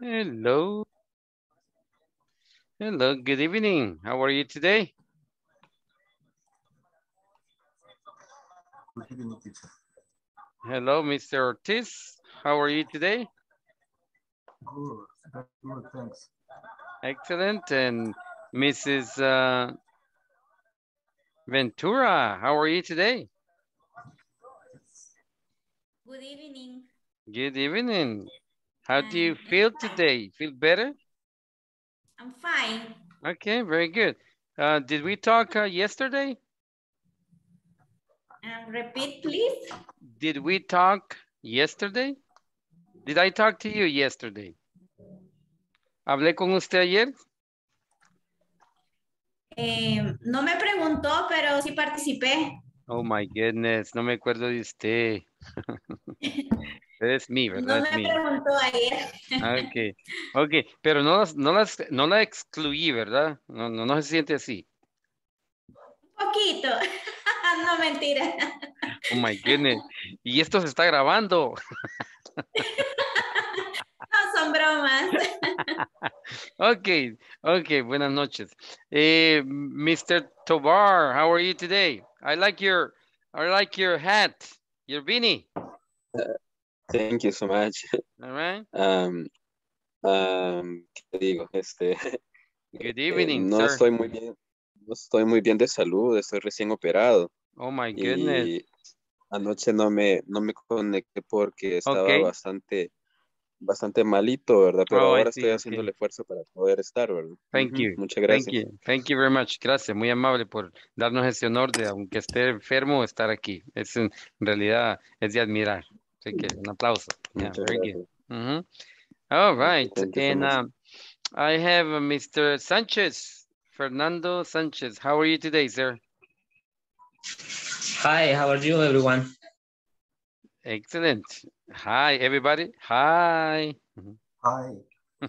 Hello. Hello, good evening. How are you today? Hello, Mr. Ortiz. How are you today? Good, good, thanks. Excellent. And Mrs. Uh, Ventura, how are you today? Good evening. Good evening. How do you feel today? Feel better? I'm fine. Okay, very good. Uh, did we talk uh, yesterday? Um, repeat, please. Did we talk yesterday? Did I talk to you yesterday? ¿Hablé con usted ayer? Eh, no me preguntó, pero sí participé. Oh my goodness, no me acuerdo de usted. es mí, No ¿verdad? Es me preguntó ayer. Ok, ok, pero no, las- no, las, no la excluí, ¿verdad? No, no, no se siente así. Un poquito. no, mentira. Oh my goodness. Y esto se está grabando. No, son bromas. Ok, ok, buenas noches. Eh, Mr. Tobar, how are you today? I like your, I like your hat, your beanie, Thank you so much. all right? Um, um, ¿qué digo? Este, Good eh, evening, no sir. estoy muy bien, no estoy muy bien de salud, estoy recién operado Oh my goodness. y anoche no me, no me conecté porque estaba Ok. bastante, bastante malito, ¿verdad? Pero Oh, ahora see, estoy haciendo el esfuerzo para poder estar, ¿verdad? Thank Ujú, you. Muchas Thank gracias. you. Thank you very much. Gracias. Muy amable por darnos ese honor de, aunque esté enfermo, estar aquí. Es en realidad, es de admirar. Así que un aplauso. Yeah, Muchas very good. gracias. Mhm. All Thank you, right. thank you so And um, I have uh, Mr. Sanchez, Fernando Sanchez. How are you today, sir? Hi, how are you, everyone? Excellent. Hi, everybody. Hi. Hi.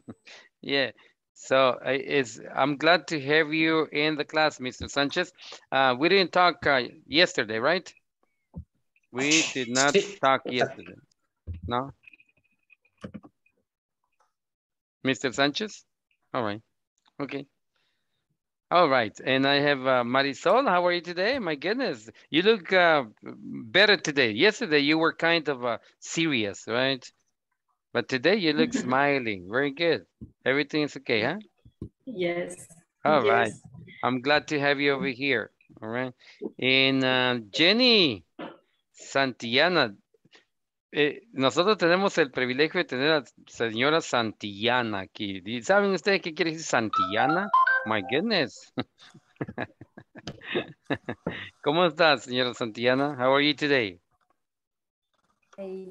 Yeah. So I is I'm glad to have you in the class, Mr. Sanchez. Uh, we didn't talk uh, yesterday, right? We did not Sí. talk yesterday. No? Mr. Sanchez? All right. Okay. All right. And I have uh, Marisol. How are you today? My goodness. You look uh, better today. Yesterday you were kind of uh, serious, right? But today you look smiling. Very good. Everything is okay, huh? Yes. Yes. All right. I'm glad to have you over here. All right. And uh, Jenny Santillana. eh, nosotros tenemos el privilegio de tener a señora Santillana aquí. ¿Y ¿Saben ustedes qué quiere decir Santillana? My goodness. ¿Cómo estás, señora Santillana? How are you today? I,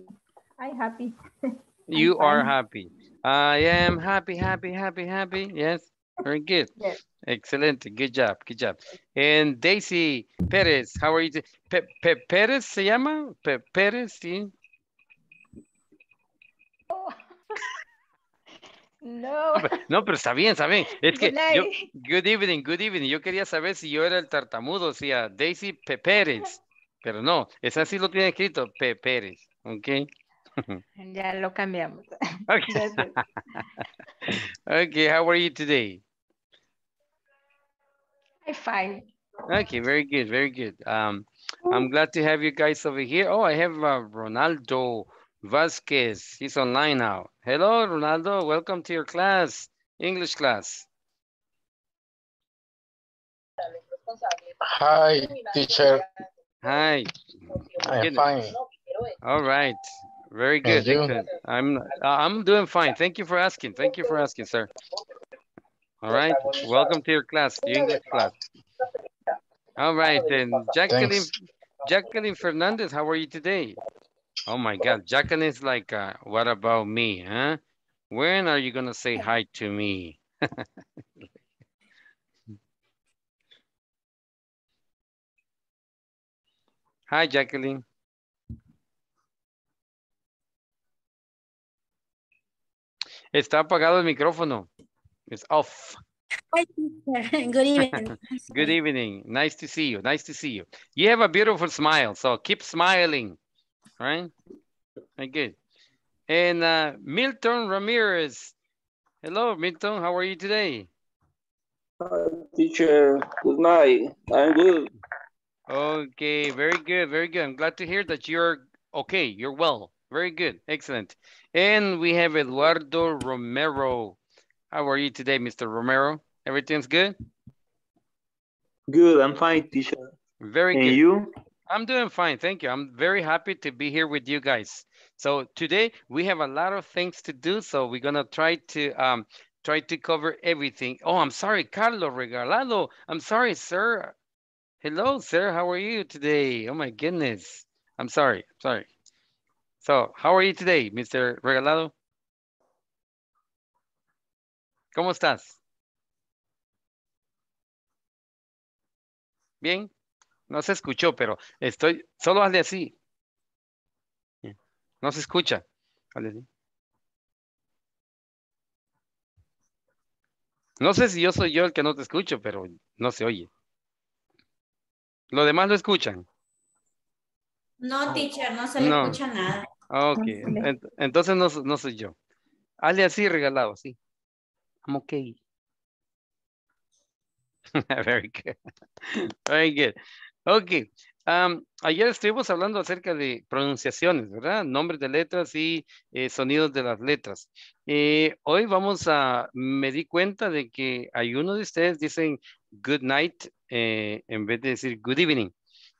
I happy. You are fine. happy. I am happy, happy, happy, happy. Yes, very good. Yes. Excellent. Good job, good job. And Daisy Pérez, how are you? Pe Pe Pérez se llama? Pe Pérez, sí. No. No, pero- No, pero está bien, está bien. Es que Good yo, good evening, good evening. Yo quería saber si yo era el tartamudo, o sea, Daisy Pe Pérez. Pero no, es así lo tiene escrito, Pe Pérez. Ok. Ya lo cambiamos. Okay. Okay, how are you today? I fine. Okay, very good, very good. Um, I'm glad to have you guys over here. Oh, I have uh, Ronaldo Vasquez. He's online now. Hello, Ronaldo. Welcome to your class, English class. Hi, teacher. Hi. I'm fine. All right. Very good. I'm uh, I'm doing fine. Thank you for asking. Thank you for asking, sir. All right. Welcome to your class, the English class. All right, then Jacqueline Thanks. Jacqueline Fernandez, how are you today? Oh my God, Jacqueline is like, uh, what about me, huh? When are you gonna say hi to me? Hi, Jacqueline. Está apagado el micrófono. It's off. Hi, teacher. Good evening. Good evening. Nice to see you. Nice to see you. You have a beautiful smile, so keep smiling. Right? Very good. And uh, Milton Ramirez, Hello, Milton. How are you today? Teacher, good night. I'm good. Okay, very good, very good. I'm glad to hear that you're okay, you're well. Very good, excellent. And we have Eduardo Romero. How are you today, Mr. Romero? Everything's good? Good, I'm fine, teacher. Very And good. you? I'm doing fine, thank you. I'm very happy to be here with you guys. So today we have a lot of things to do, so we're gonna try to um try to cover everything. Oh, I'm sorry, Carlo Regalado. I'm sorry, sir. Hello, sir. How are you today? Oh my goodness. I'm sorry, sorry. So, how are you today, Mr. Regalado? ¿Cómo estás? Bien. No se escuchó, pero estoy, solo hazle así. No se escucha. Hazle así. No sé si yo soy yo el que no te escucho, pero no se oye. Los demás lo escuchan. No, teacher, no se le No. escucha nada. Ok, entonces no, no soy yo. Hazle así regalado, así. I'm okay. Very good. Very good. Ok. am, ayer estuvimos hablando acerca de pronunciaciones, ¿verdad? Nombres de letras y eh, sonidos de las letras. Eh, hoy vamos a, me di cuenta de que hay uno de ustedes dicen good night eh, en vez de decir good evening.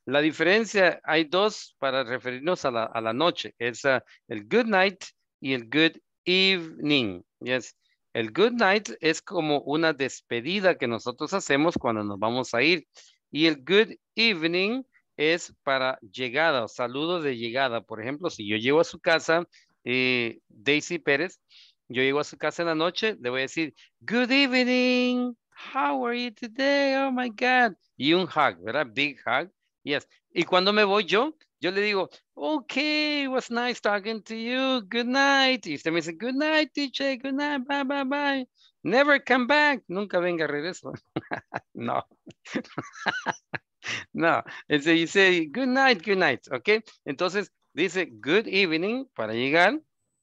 La diferencia, hay dos para referirnos a la, a la noche. Es el good night y el good evening. Yes. El good night es como una despedida que nosotros hacemos cuando nos vamos a ir. Y el good evening es para llegada o saludo de llegada. Por ejemplo, si yo llego a su casa, eh, Daisy Pérez, yo llego a su casa en la noche, le voy a decir, good evening, how are you today? Oh my God. Y un hug, ¿verdad? Big hug. Yes. Y cuando me voy yo, yo le digo, okay, it was nice talking to you. Good night. Y usted me dice, good night, teacher. Good night. Bye, bye, bye. Never come back. Nunca venga regreso. no. no. Ese dice, good night, good night. ¿Ok? Entonces, dice good evening para llegar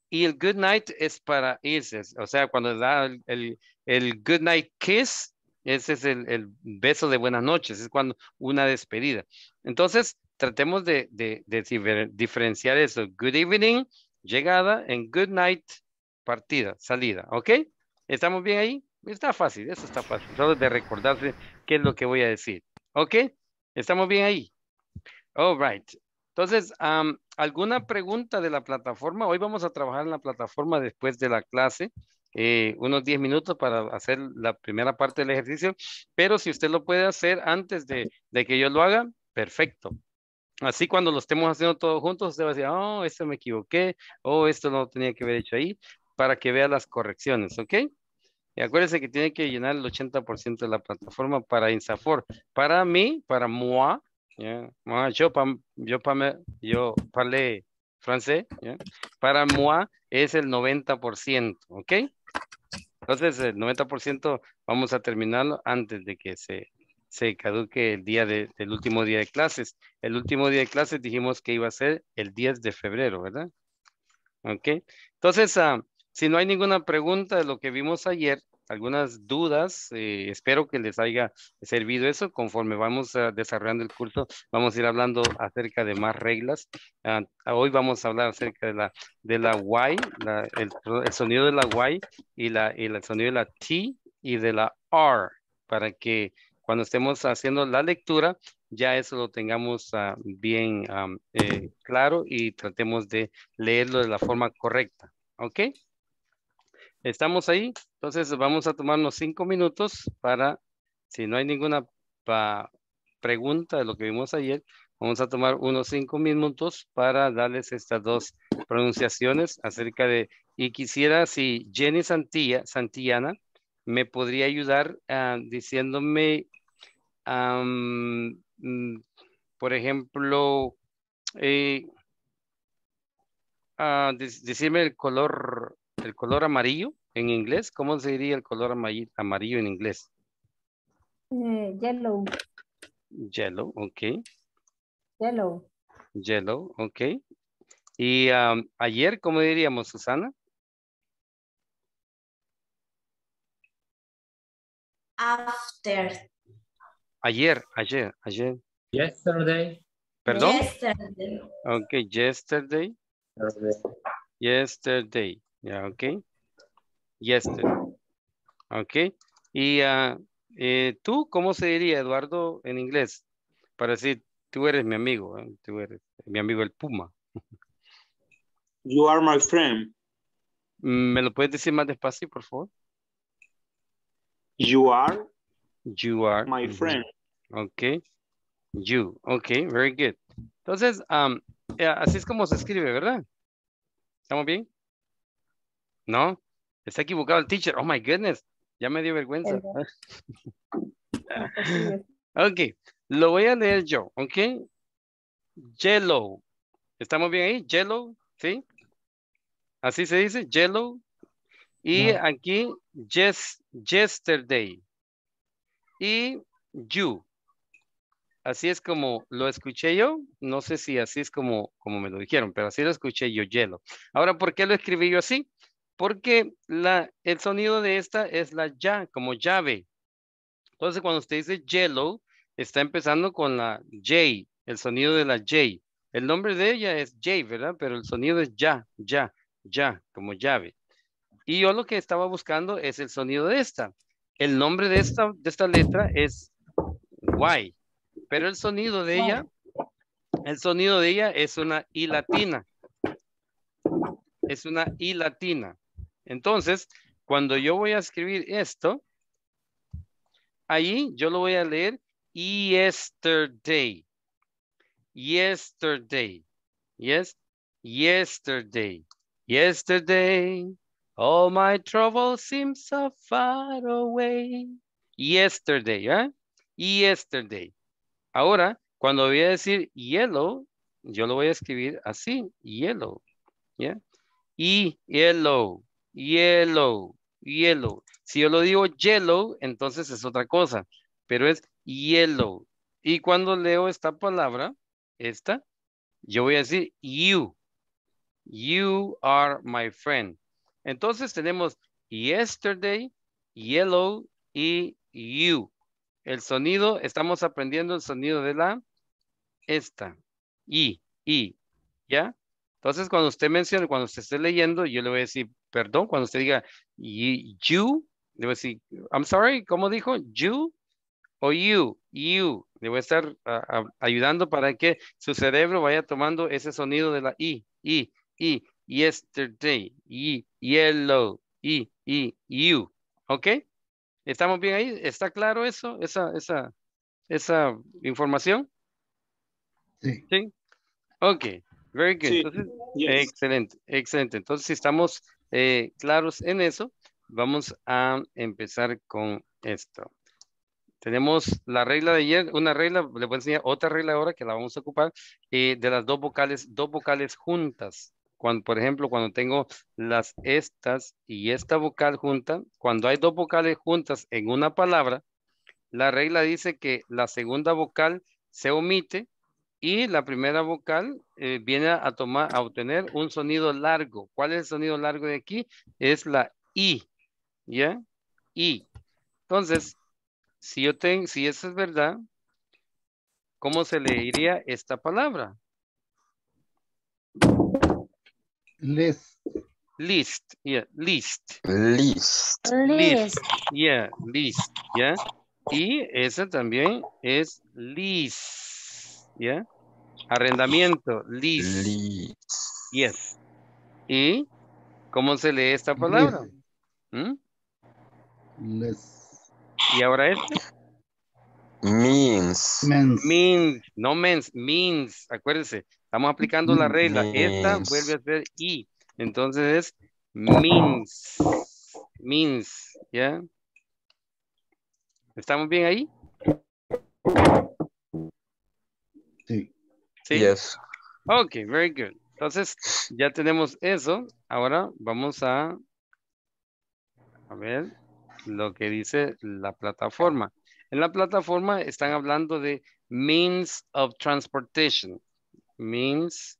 y el good night es para irse. O sea, cuando da el, el, el good night kiss, ese es el, el beso de buenas noches. Es cuando una despedida. Entonces, tratemos de, de, de difer- diferenciar eso. Good evening, llegada, en good night, partida, salida. ¿Ok? ¿Estamos bien ahí? Está fácil, eso está fácil. Solo de recordarse qué es lo que voy a decir. ¿Ok? ¿Estamos bien ahí? All right. Entonces, am, ¿alguna pregunta de la plataforma? Hoy vamos a trabajar en la plataforma después de la clase. eh, unos 10 minutos para hacer la primera parte del ejercicio. Pero si usted lo puede hacer antes de que yo lo haga, perfecto. Así cuando lo estemos haciendo todos juntos, usted va a decir, oh, esto me equivoqué, oh, esto no tenía que haber hecho ahí, para que vea las correcciones, ¿ok? Y acuérdense que tiene que llenar el 80% de la plataforma para Insafor. Para mí, para moi, yeah, moi, yo, pam- yo, yo parle francés, yeah, para moi es el 90%, ¿ok? Entonces, el 90% vamos a terminarlo antes de que se, se caduque el día de- del último día de clases. El último día de clases dijimos que iba a ser el 10 de febrero, ¿verdad? Ok. Entonces, ah, si no hay ninguna pregunta de lo que vimos ayer, algunas dudas, eh, espero que les haya servido eso. Conforme vamos ah, desarrollando el curso, vamos a ir hablando acerca de más reglas. Ah, hoy vamos a hablar acerca de la, de la Y, el sonido de la Y y, la, y el sonido de la T y de la R, para que cuando estemos haciendo la lectura, ya eso lo tengamos ah, bien am, eh, claro y tratemos de leerlo de la forma correcta. ¿Ok? ¿Estamos ahí? Entonces vamos a tomarnos cinco minutos para, si no hay ninguna pregunta de lo que vimos ayer, vamos a tomar unos cinco minutos para darles estas dos pronunciaciones acerca de, y quisiera si Jenny Santilla, Santillana me podría ayudar ah, diciéndome, mm, por ejemplo, eh, ah, dec- decirme el color, el color amarillo en inglés. ¿Cómo se diría el color amarillo, amarillo en inglés? Eh, yellow, Yellow, ok. yellow. Yellow, ok. Y am, ayer, ¿cómo diríamos, Susana? after. Ayer, ayer, ayer. Yesterday. Perdón. Yesterday. Okay, yesterday. Yesterday. Yeah, okay. Yesterday. Okay. Y ah, eh, tú, ¿cómo se diría, Eduardo, en inglés? Para decir, tú eres mi amigo, ¿eh? tú eres mi amigo el Puma. You are my friend. ¿Me lo puedes decir más despacio, por favor? You are You are. my friend. Okay. You. Okay, very good. Entonces, eh, así es como se escribe, ¿verdad? ¿Estamos bien? ¿No? Está equivocado el teacher. Oh my goodness. Ya me dio vergüenza. Ok. Lo voy a leer yo. Ok. Yellow. ¿Estamos bien ahí? Yellow. ¿Sí? Así se dice. Yellow. Y No. aquí, yes, yesterday. Y you. Así es como lo escuché yo. No sé si así es como, como me lo dijeron, pero así lo escuché yo, yellow. Ahora, ¿por qué lo escribí yo así? Porque el sonido de esta es la ya, como llave. Entonces, cuando usted dice yellow, está empezando con la J, el sonido de la J. El nombre de ella es J, ¿verdad? Pero el sonido es ya, ya, ya, como llave. Y yo lo que estaba buscando es el sonido de esta. El nombre de esta, de esta letra es Y, pero el sonido de ella, el sonido de ella es una I latina. Es una I latina. Entonces, cuando yo voy a escribir esto, ahí yo lo voy a leer yesterday. Yesterday. Yes. Yesterday. Yesterday. All my troubles seem so far away. Yesterday, ¿eh? Yesterday. Ahora, cuando voy a decir yellow, yo lo voy a escribir así, yellow. ¿Ya? Y yellow, yellow, yellow. Si yo lo digo yellow, entonces es otra cosa, pero es yellow. Y cuando leo esta palabra, esta, yo voy a decir you. You are my friend. Entonces tenemos yesterday, yellow y you. El sonido, estamos aprendiendo el sonido de la esta. Y, y, ¿ya? Entonces, cuando usted mencione, cuando usted esté leyendo, yo le voy a decir, perdón, cuando usted diga you, le voy a decir, I'm sorry, ¿cómo dijo? You o you, you. Le voy a estar ayudando para que su cerebro vaya tomando ese sonido de la I, I, I, yesterday, y, yellow, y, y, you. ¿Ok? ¿Estamos bien ahí? ¿Está claro eso? Esa, esa, esa información? Sí. Sí. Ok, very good. Sí. Entonces, Yes. Excelente, excelente. Entonces, si estamos eh, claros en eso, vamos a empezar con esto. Tenemos la regla de ayer, una regla, le voy a enseñar otra regla ahora que la vamos a ocupar, eh, de las dos vocales, dos vocales juntas. Cuando, por ejemplo, cuando tengo las estas y esta vocal junta, cuando hay dos vocales juntas en una palabra, la regla dice que la segunda vocal se omite y la primera vocal eh, viene a tomar, a obtener un sonido largo. ¿Cuál es el sonido largo de aquí? Es la I, ¿ya? I. Entonces, si yo tengo, si eso es verdad, ¿cómo se le esta palabra? List. List, yeah, list, List. List. yeah, list, ¿ya? Y esa también es lease, ¿ya? Arrendamiento, lease. List. Yes. ¿Y cómo se lee esta palabra? ¿Mm? List. Y ahora este. Means. Mens. Means, no means, means. Acuérdense, estamos aplicando la regla. Esta vuelve a ser I. Entonces es means. Means, ¿ya? ¿Estamos bien ahí? Sí. Sí. Yes. Ok, very good. Entonces, ya tenemos eso. Ahora vamos a, a ver lo que dice la plataforma. En la plataforma están hablando de means of transportation. Means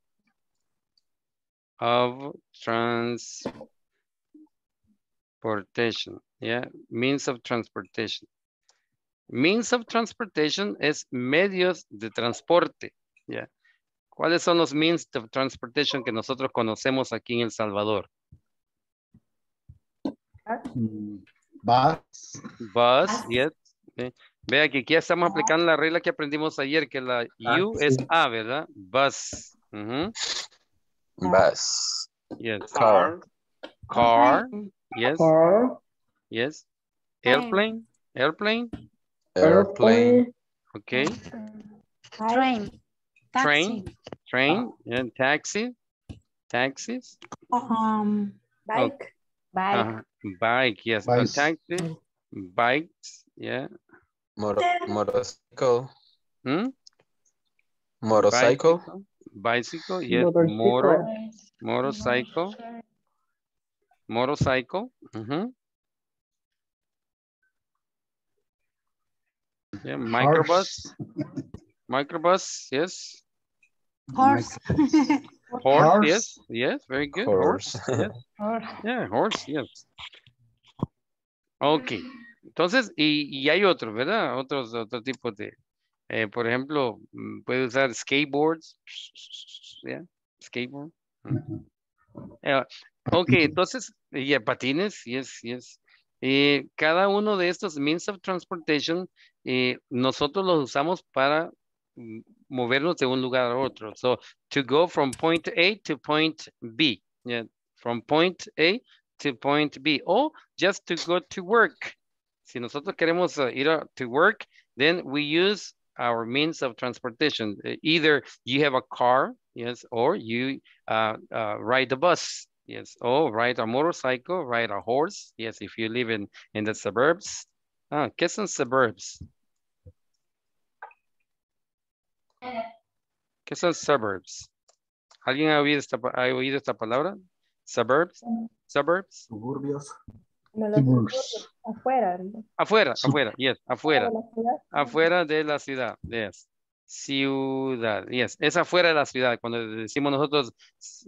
of transportation. Yeah, means of transportation. Means of transportation es medios de transporte. ¿ya? ¿Cuáles son los means of transportation que nosotros conocemos aquí en El Salvador? Mm, Bus. Bus, Bus. yes. eh, Vea que aquí ya estamos aplicando la regla que aprendimos ayer, que la U es A, ¿verdad? Bus. ujú, Bus. Yes. Car. Car, yes, Car. yes. Plane. Airplane, airplane, Airplane. okay. Train. Train. Taxi. Train, and taxi, taxis. Um, Bike. bike. Ajá, Bike, yes. Bice- taxi, bikes, yeah. Motor motorcycle. Hmm? Motorcycle. Bicycle, yes. Motorcycle. Motor, motorcycle, motorcycle. mhm. Yeah, microbus, Horse. microbus, yes. Horse. Horse, Horse. yes, yes, very good. Horse. yes. Horse. Yeah, horse, yes. Ok, entonces, y, y hay otros, ¿verdad? Otros, otro tipo de, eh, por ejemplo, mm, puede usar skateboards, yeah, skateboard. Eh, ok, entonces, y eh, patines, yes, yes. Eh, cada uno de estos means of transportation, eh, nosotros los usamos para mm, movernos de un lugar a otro. So, to go from point A to point B. Yeah, from point A to point B. O just to go to work. Si nosotros queremos uh, ir to work, then we use our means of transportation. Either you have a car, yes, or you uh, uh, ride the bus, yes, or ride a motorcycle, ride a horse, yes, if you live in, in the suburbs. Ah, ¿qué son suburbs? ¿Qué son suburbs? ¿Alguien ha oído esta, ha oído esta palabra? Suburbs? Suburbs? Suburbios. Suburbs. afuera, ¿no? Afuera, afuera, yes, afuera. de la ciudad. Afuera de la ciudad, yes. Ciudad, yes. Es afuera de la ciudad. Cuando decimos nosotros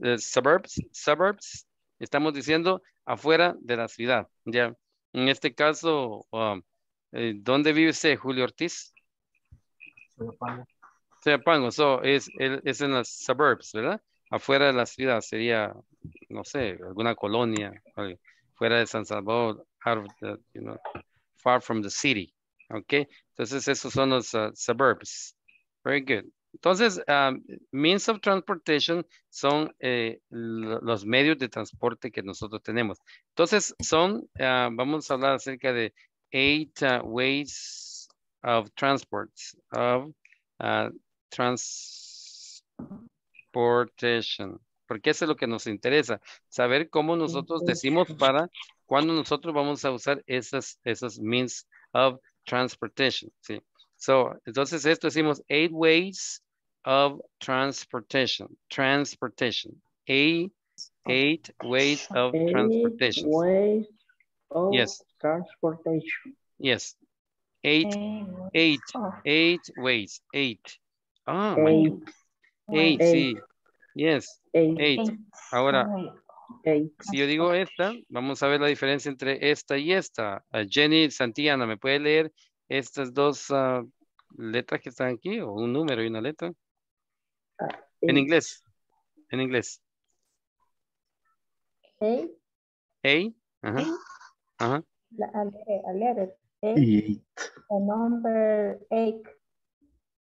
eh, suburbs, suburbs, estamos diciendo afuera de la ciudad, ya. En este caso, um, eh, ¿dónde vive usted, Julio Ortiz? Soyapango. Soyapango, so es, el- es en las suburbs, ¿verdad? Afuera de la ciudad sería, no sé, alguna colonia, algo, fuera de San Salvador, out of the, you know, far from the city, ¿ok? Entonces esos son los uh, suburbs. Very good. Entonces, um, means of transportation son eh, lo- los medios de transporte que nosotros tenemos. Entonces, son, ah, vamos a hablar acerca de eight uh, ways of transports, of uh, transportation. Porque eso es lo que nos interesa, saber cómo nosotros decimos para cuando nosotros vamos a usar esas, esas means of transportation, ¿sí? So, entonces esto decimos eight ways of transportation, transportation, eight, eight ways of Eight transportation. ways of Yes. transportation. Yes, eight, eight, eight ways, eight. Ah, my Eight. God. Eight, sí. Yes, Eight. eight. Ahora, Eight. si yo digo esta, vamos a ver la diferencia entre esta y esta. Ah, Jenny Santillana, ¿me puede leer estas dos ah, letras que están aquí? ¿O un número y una letra? En Eight. inglés. En inglés. Eight. A. Ajá. Ajá. La, a, leer, a. Eight. The number eight.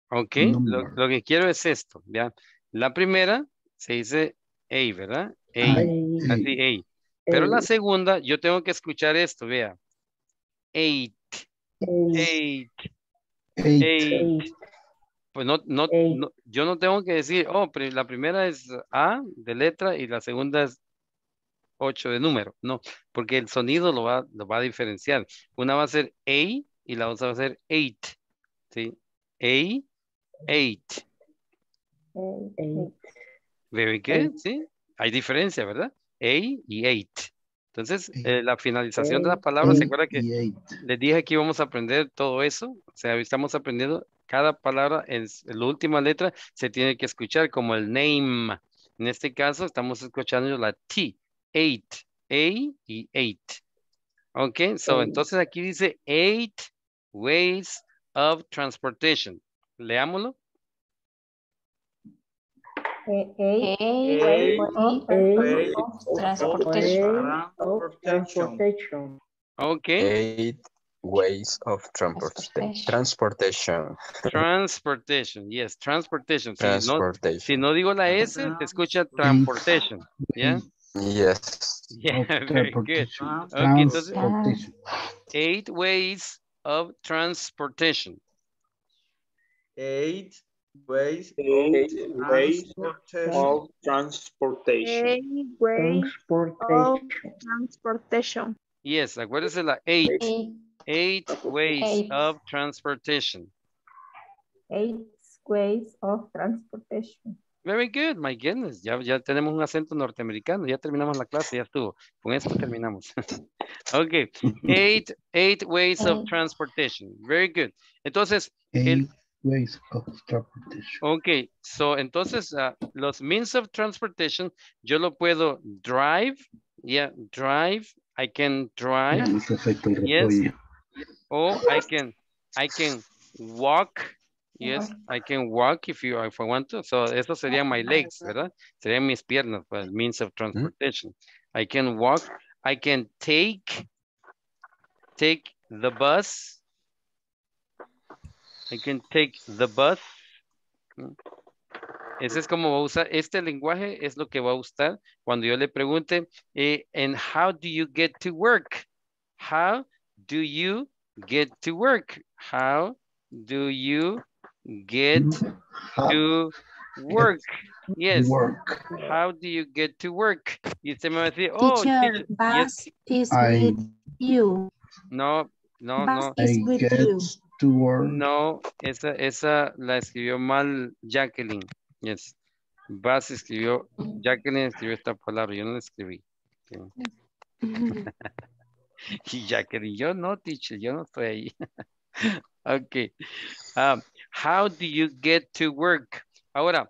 Ok, lo, lo que quiero es esto, ¿ya? La primera se dice A, ¿verdad? A, así A. Pero la segunda, yo tengo que escuchar esto, vea. Eight, Eight. eight. Pues no, no, no- yo no tengo que decir, oh, la primera es A de letra y la segunda es 8 de número. No, porque el sonido lo va, lo va a diferenciar. Una va a ser A y la otra va a ser eight. ¿Sí? A, eight. Eight. Very good, sí. Hay diferencia, ¿verdad? A y eight. Entonces, Eight. eh, la finalización de la Eight. palabra, ¿se acuerda que les dije que íbamos a aprender todo eso? O sea, estamos aprendiendo cada palabra en la última letra se tiene que escuchar como el name. En este caso, estamos escuchando la T, eight, A y eight. Ok, so entonces aquí dice eight ways of transportation. Leámoslo. Eh, Eight Eight ways of of transportation. of transportation. Okay. Eight ways of transportation. Transportation. Transportation. Yes, transportation. Si no, si Transportation. no digo la S, se escucha transportation. ¿Ya? Yes. Yeah, very good. transportation. Okay, entonces, Transportation. eight ways of transportation. Eight ways of ways transportation. of transportation. Eight ways of Transportation. transportation. Yes, acuérdese la eight. Eight. Eight ways Eight. of transportation. Eight ways of transportation. Very good, my goodness. Ya, ya tenemos un acento norteamericano. Ya terminamos la clase, ya estuvo. Con esto terminamos. okay. Eight, eight ways of transportation. Very good. Entonces, Eight ways of transportation. ok. So, entonces, ah, los means of transportation, yo lo puedo drive. Yeah, drive. I can drive. Yes. Or I can, I can walk. Yes, I can walk if you if I want to. So eso serían my legs, ¿verdad? Serían mis piernas, pues, means of transportation. I can walk. I can take, take the bus. I can take the bus. Ese es como va a usar, este lenguaje es lo que va a usar cuando yo le pregunte, eh, and how do you get to work? How do you get to work? How do you get How to work? Yes. Work. How do you get to work? Y usted me va a decir, oh, Teacher, teacher, yes. bus is I- with you. No, no, Bus no, is with get you. To work. no, esa, esa la escribió mal Jacqueline. Yes. Bus escribió, Jacqueline escribió esta palabra, yo no la escribí. Y Jacqueline, yo no, teacher, yo no estoy ahí. ok. Um, how do you get to work? Ahora,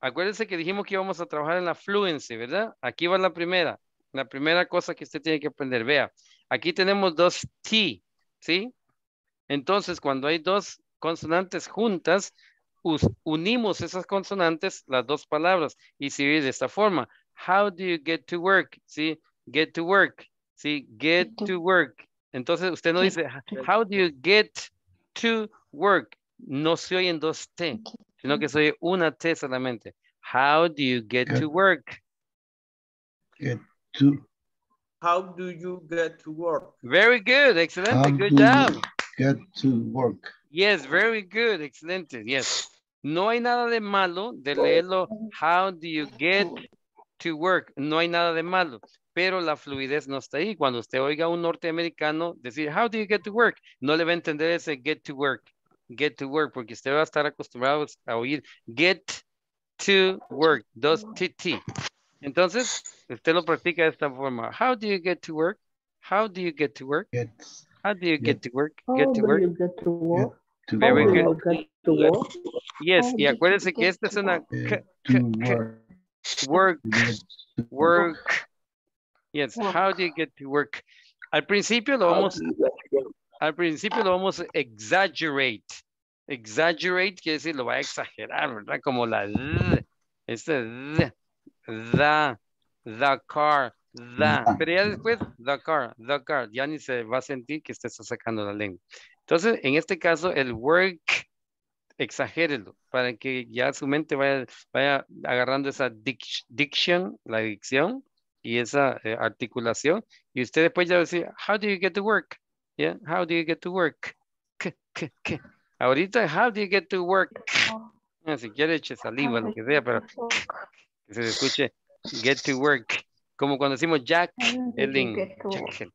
acuérdense que dijimos que íbamos a trabajar en la fluency, ¿verdad? Aquí va la primera. La primera cosa que usted tiene que aprender. Vea, aquí tenemos dos T, ¿sí? Entonces, cuando hay dos consonantes juntas, unimos esas consonantes, las dos palabras, y se ve de esta forma. How do you get to work? ¿Sí? Get to work. ¿Sí? Get to- work. Entonces, usted no dice, how do you get to work? No se oyen dos T, sino que se oye una T solamente. How do you get Get- to work? Get to. How do you get to work? Very good, How excelente, good job. you Get to work. Yes, very good, excelente, yes. No hay nada de malo de leerlo, how do you get to work? No hay nada de malo, pero la fluidez no está ahí. Cuando usted oiga a un norteamericano decir, how do you get to work? No le va a entender ese get to work, get to work, porque usted va a estar acostumbrado a oír get to work, dos TT. Entonces, usted lo practica de esta forma. How do you get to work? How do you get to work? Get How do you get to work? Get to work? get to work? Very good. you get to work? Yes, y acuérdense que esta es una work. work. Yes, how do you get to work? Al principio lo vamos, al principio lo vamos a exaggerate. Exaggerate quiere decir lo va a exagerar, ¿verdad? Como la este d, the, the car, the. Da. Pero ya después, the car, the car, ya ni se va a sentir que usted está sacando la lengua. Entonces, en este caso, el work, exagérelo para que ya su mente vaya, vaya agarrando esa dic- diction, la dicción y esa eh, articulación. Y usted después ya va a decir, how do you get to work? Yeah, how do you get to work? K, k, k. Ahorita, how do you get to work? Ah, Si quiere eche saliva, lo que sea, pero que se escuche get to work. Como cuando decimos Jack, Ellen, Jack.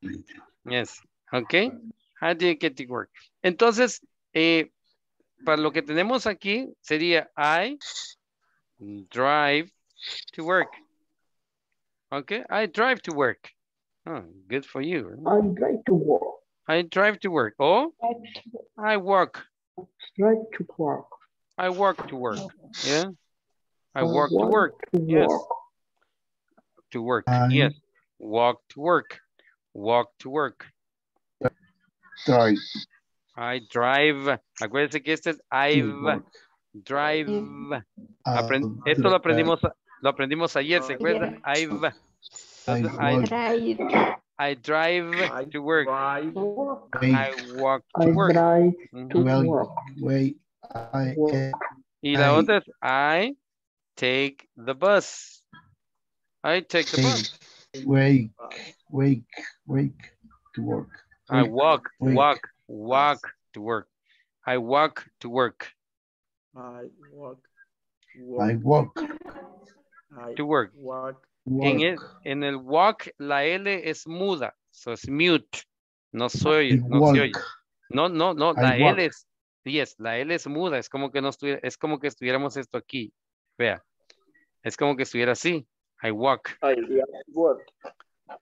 Yes, okay. How do you get to work? Entonces, eh, para lo que tenemos aquí sería I drive to work. Okay, I drive to work. Oh, good for you. I drive to work. I drive to work. Oh, I walk. Drive to work. I walk to work. Yeah. I I walk to work. to Yes. work. To work. Uh, I- Yes. Walk to work. Walk to work. Drive. I drive. Acuérdense que este es I've. Drive. Ah, Apren- I esto lo aprendimos, lo aprendimos ayer, ¿se acuerdan? I've. I Entonces, I. Drive. I drive I to work. drive. Wake. I walk I to work. drive Ujú. to Well, work. wait. I Work. Y la I- otra es I take the bus. I take the bus. wake, wake, wake to work. I walk, wake. walk, walk to work. I walk to work. I walk. I Walk. I To work. walk. En el, en el walk la L es muda, so es mute. No soy, no se oye. No, no, no, I la walk. L es, yes, la L es muda, es como que no estuviera, es como que estuviéramos esto aquí. Vea, es como que estuviera así. I walk, I walk.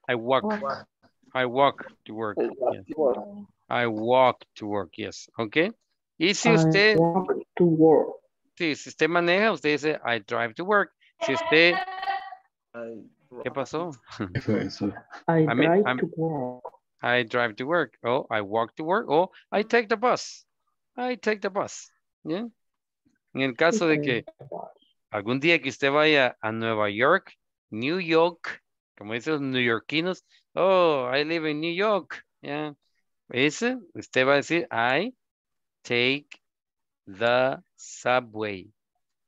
I walk, Walk. I walk to work. yes. I walk to work, yes, ok. Y si I usted, walk to work. sí, si usted maneja, usted dice I drive to work. Si usted, I ¿qué pasó? I I mean, drive I'm- to work. I drive to work, o I walk to work, o I take the bus. I take the bus. ¿ya? En el caso de que algún día que usted vaya a Nueva York, New York, como dicen los neoyorquinos, oh, I live in New York. ¿ya? Ese, usted va a decir, I take the subway.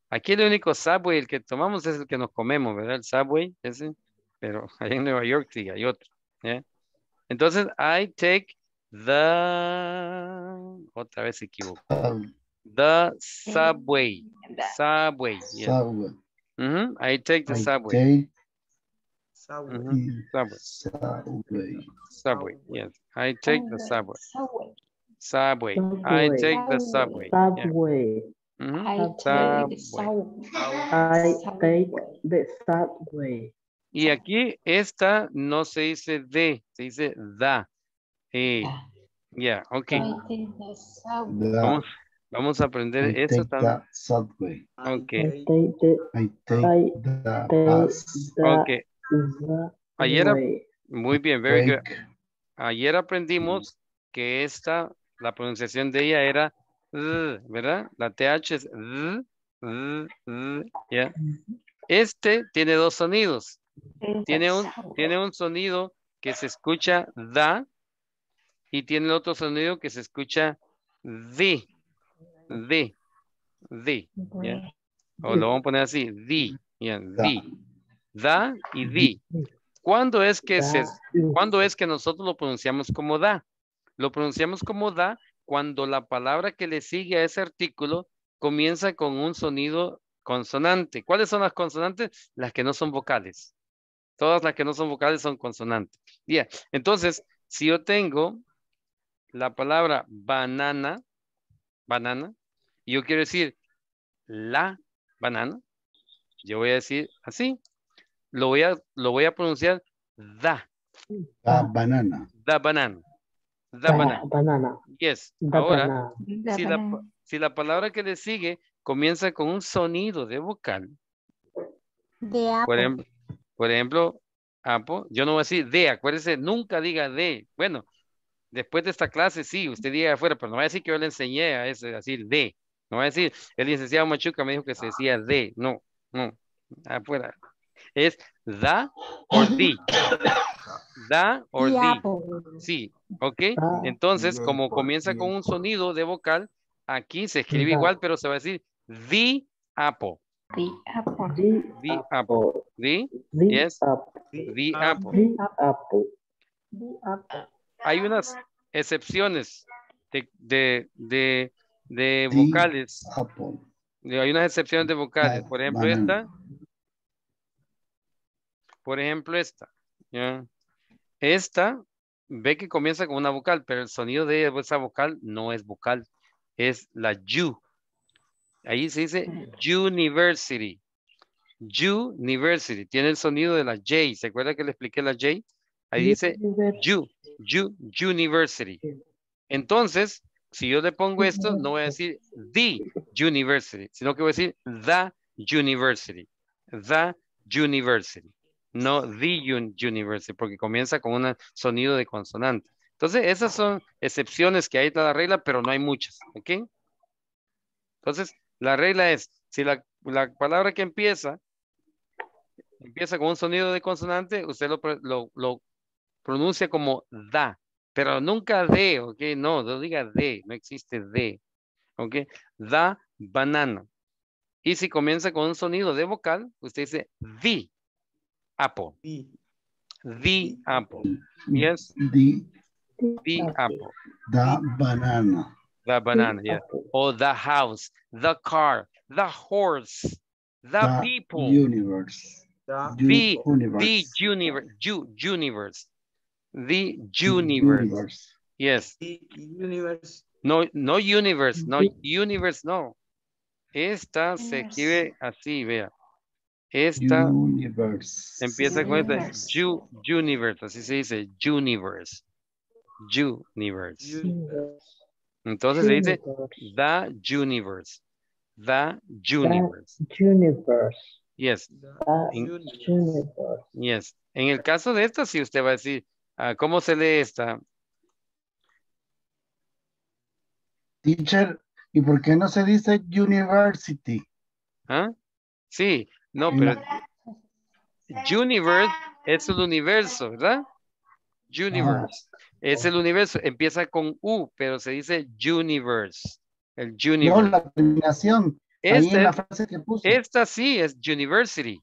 Aquí el único subway, el que tomamos es el que nos comemos, ¿verdad? El subway, ese. Pero allá en Nueva York sí hay otro. ¿ya? Entonces, I take the... Otra vez se equivoco. The subway. Subway. subway. I take the I subway. take subway. Mhm, Subway. subway. Subway. Yes. I take the subway. Subway. Subway. I Subway. take the subway. Yeah. Subway. Mhm, I Subway. take the subway. I take the subway. Y aquí esta no se dice de, se dice da. Eh, Da. ya, ok. I take the subway. The, Vamos, vamos a aprender I eso take también. the subway. I Ok. I take take the, I take I the take bus. the, Ok. Ayer, muy bien, very good. Ayer aprendimos que esta, la pronunciación de ella era ¿verdad? La TH es ¿ya? Este tiene dos sonidos. Tiene un, tiene un sonido que se escucha da y tiene otro sonido que se escucha di, di, di, ¿ya? O lo vamos a poner así, di, ¿ya? di, da y di. ¿Cuándo es que se, ¿Cuándo es que nosotros lo pronunciamos como da? Lo pronunciamos como da cuando la palabra que le sigue a ese artículo comienza con un sonido consonante. ¿Cuáles son las consonantes? Las que no son vocales. Todas las que no son vocales son consonantes. Bien, entonces, si yo tengo la palabra banana, banana, y yo quiero decir la banana, yo voy a decir así. Lo voy a, lo voy a pronunciar da, The banana. da banana, da The banana. banana. Yes. The Ahora, banana. si la, si la palabra que le sigue comienza con un sonido de vocal, De por ejemplo, por ejemplo, Apo, yo no voy a decir de, acuérdese, nunca diga de. Bueno, después de esta clase sí, usted diga afuera, pero no va a decir que yo le enseñé a ese, a decir de. No va a decir, el licenciado Machuca me dijo que se decía de. No, no, afuera. Es da or di. Da or The. Sí, ¿ok? Entonces, como comienza con un sonido de vocal, aquí se escribe igual, pero se va a decir the apple. The apple. The The apple. apple. The, The Yes. apple. the apple. The apple. The apple. Hay unas excepciones de, de, de, de The vocales. Apple. Hay unas excepciones de vocales. Por ejemplo, banana. esta. Por ejemplo, esta. ¿ya? Esta, ve que comienza con una vocal, pero el sonido de esa vocal no es vocal. Es la U. Ahí se dice university. University. Tiene el sonido de la J. ¿Se acuerda que le expliqué la J? Ahí dice U, U, University. Entonces, si yo le pongo esto, no voy a decir the University, sino que voy a decir the University. The University. No the un- University, porque comienza con un sonido de consonante. Entonces, esas son excepciones que hay de la regla, pero no hay muchas, ¿ok? Entonces, la regla es, si la, la palabra que empieza, empieza con un sonido de consonante, usted lo, lo, lo pronuncia como da, pero nunca de, ¿ok? No, no diga de, no existe de, ¿ok? Da banana. Y si comienza con un sonido de vocal, usted dice the apple, B. the apple, yes, The, the apple. the banana. The banana, yeah. Or the house, the car, the horse, the, The people, Universe. The the, universe. the universe, ju, universe, the universe. Yes. the universe. No, no universe, no universe, no. Esta se escribe así, vea. Esta Universe. empieza con esta, Universe. ju, universe, así se dice, universe. Universe. Universe. Entonces se dice Universe. the universe. The universe. Universe. Yes. The In- Universe. universe. Yes. En el caso de esta, si usted va a decir, ah, ¿cómo se lee esta? Teacher, ¿y por qué no se dice university? ¿Ah? Sí, no, pero universe es el universo, ¿verdad? Universe. Es el universo. Empieza con U, pero se dice universe. El No, universe. la terminación. En la frase que puso. esta sí es university.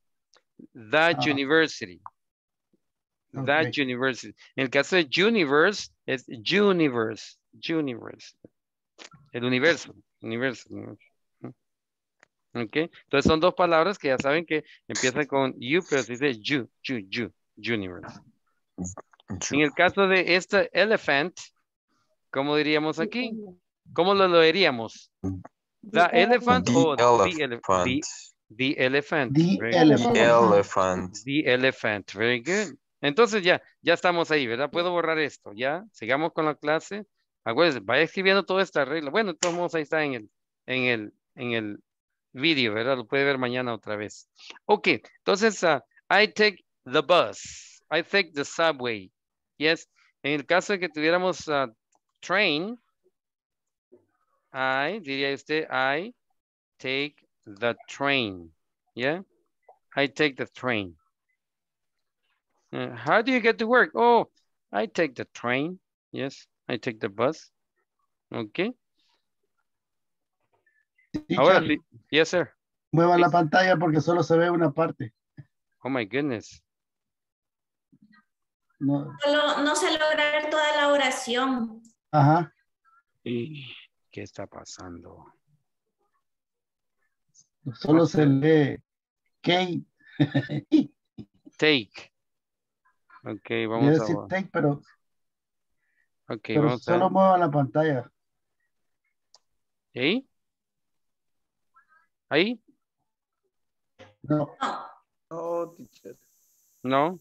The Ah. university. Ok. university. En el caso de universe, es universe. Universe. El universo. Universo. universo. Ok. Entonces son dos palabras que ya saben que empiezan con you, pero se dice you, you, you, universe. En el caso de este elephant, ¿cómo diríamos aquí? ¿Cómo lo leeríamos? The elephant The o the, ele- elephant. the, the elephant. The Very good. elephant. Elephant. The elephant. Very good. Entonces ya, ya estamos ahí, ¿verdad? Puedo borrar esto, ¿ya? Sigamos con la clase. Acuérdense, vaya escribiendo toda esta regla. Bueno, todos modos ahí está en el, en el, en el vídeo, ¿verdad? Lo puede ver mañana otra vez. Ok, entonces, ah, I take the bus. I take the subway. Yes. En el caso de que tuviéramos ah, train, I, diría usted, I take the train. Yeah. I take the train. Uh, how do you get to work? Oh, I take the train. Yes, I take the bus. Okay. Ahora sí. Yes, sir. mueva la pantalla porque solo se ve una parte. Oh my goodness. No, Solo no se logra ver toda la oración. ajá. ¿Y qué está pasando? Solo se lee Kate. Take. Ok, a vamos decir a... take, pero, Ok, pero vamos a... solo mueva la pantalla. ¿Ahí? ¿Ahí? No, No, Oh, teacher. ¿No?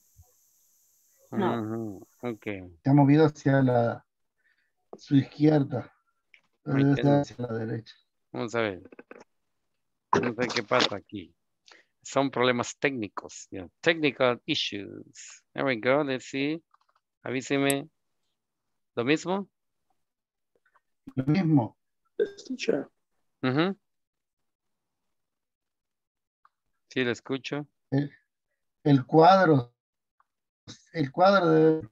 No. Ujú, Ok. se ha movido hacia la su izquierda. Pero Ay, debe qué estar no. hacia la derecha. Vamos a ver. No sé qué pasa aquí. Son problemas técnicos. yeah, Technical issues. There we go. Let's see. Avíseme. ¿Lo mismo? Lo mismo. Yes, teacher. Ujú. Sí, lo escucho. El cuadro. El cuadro de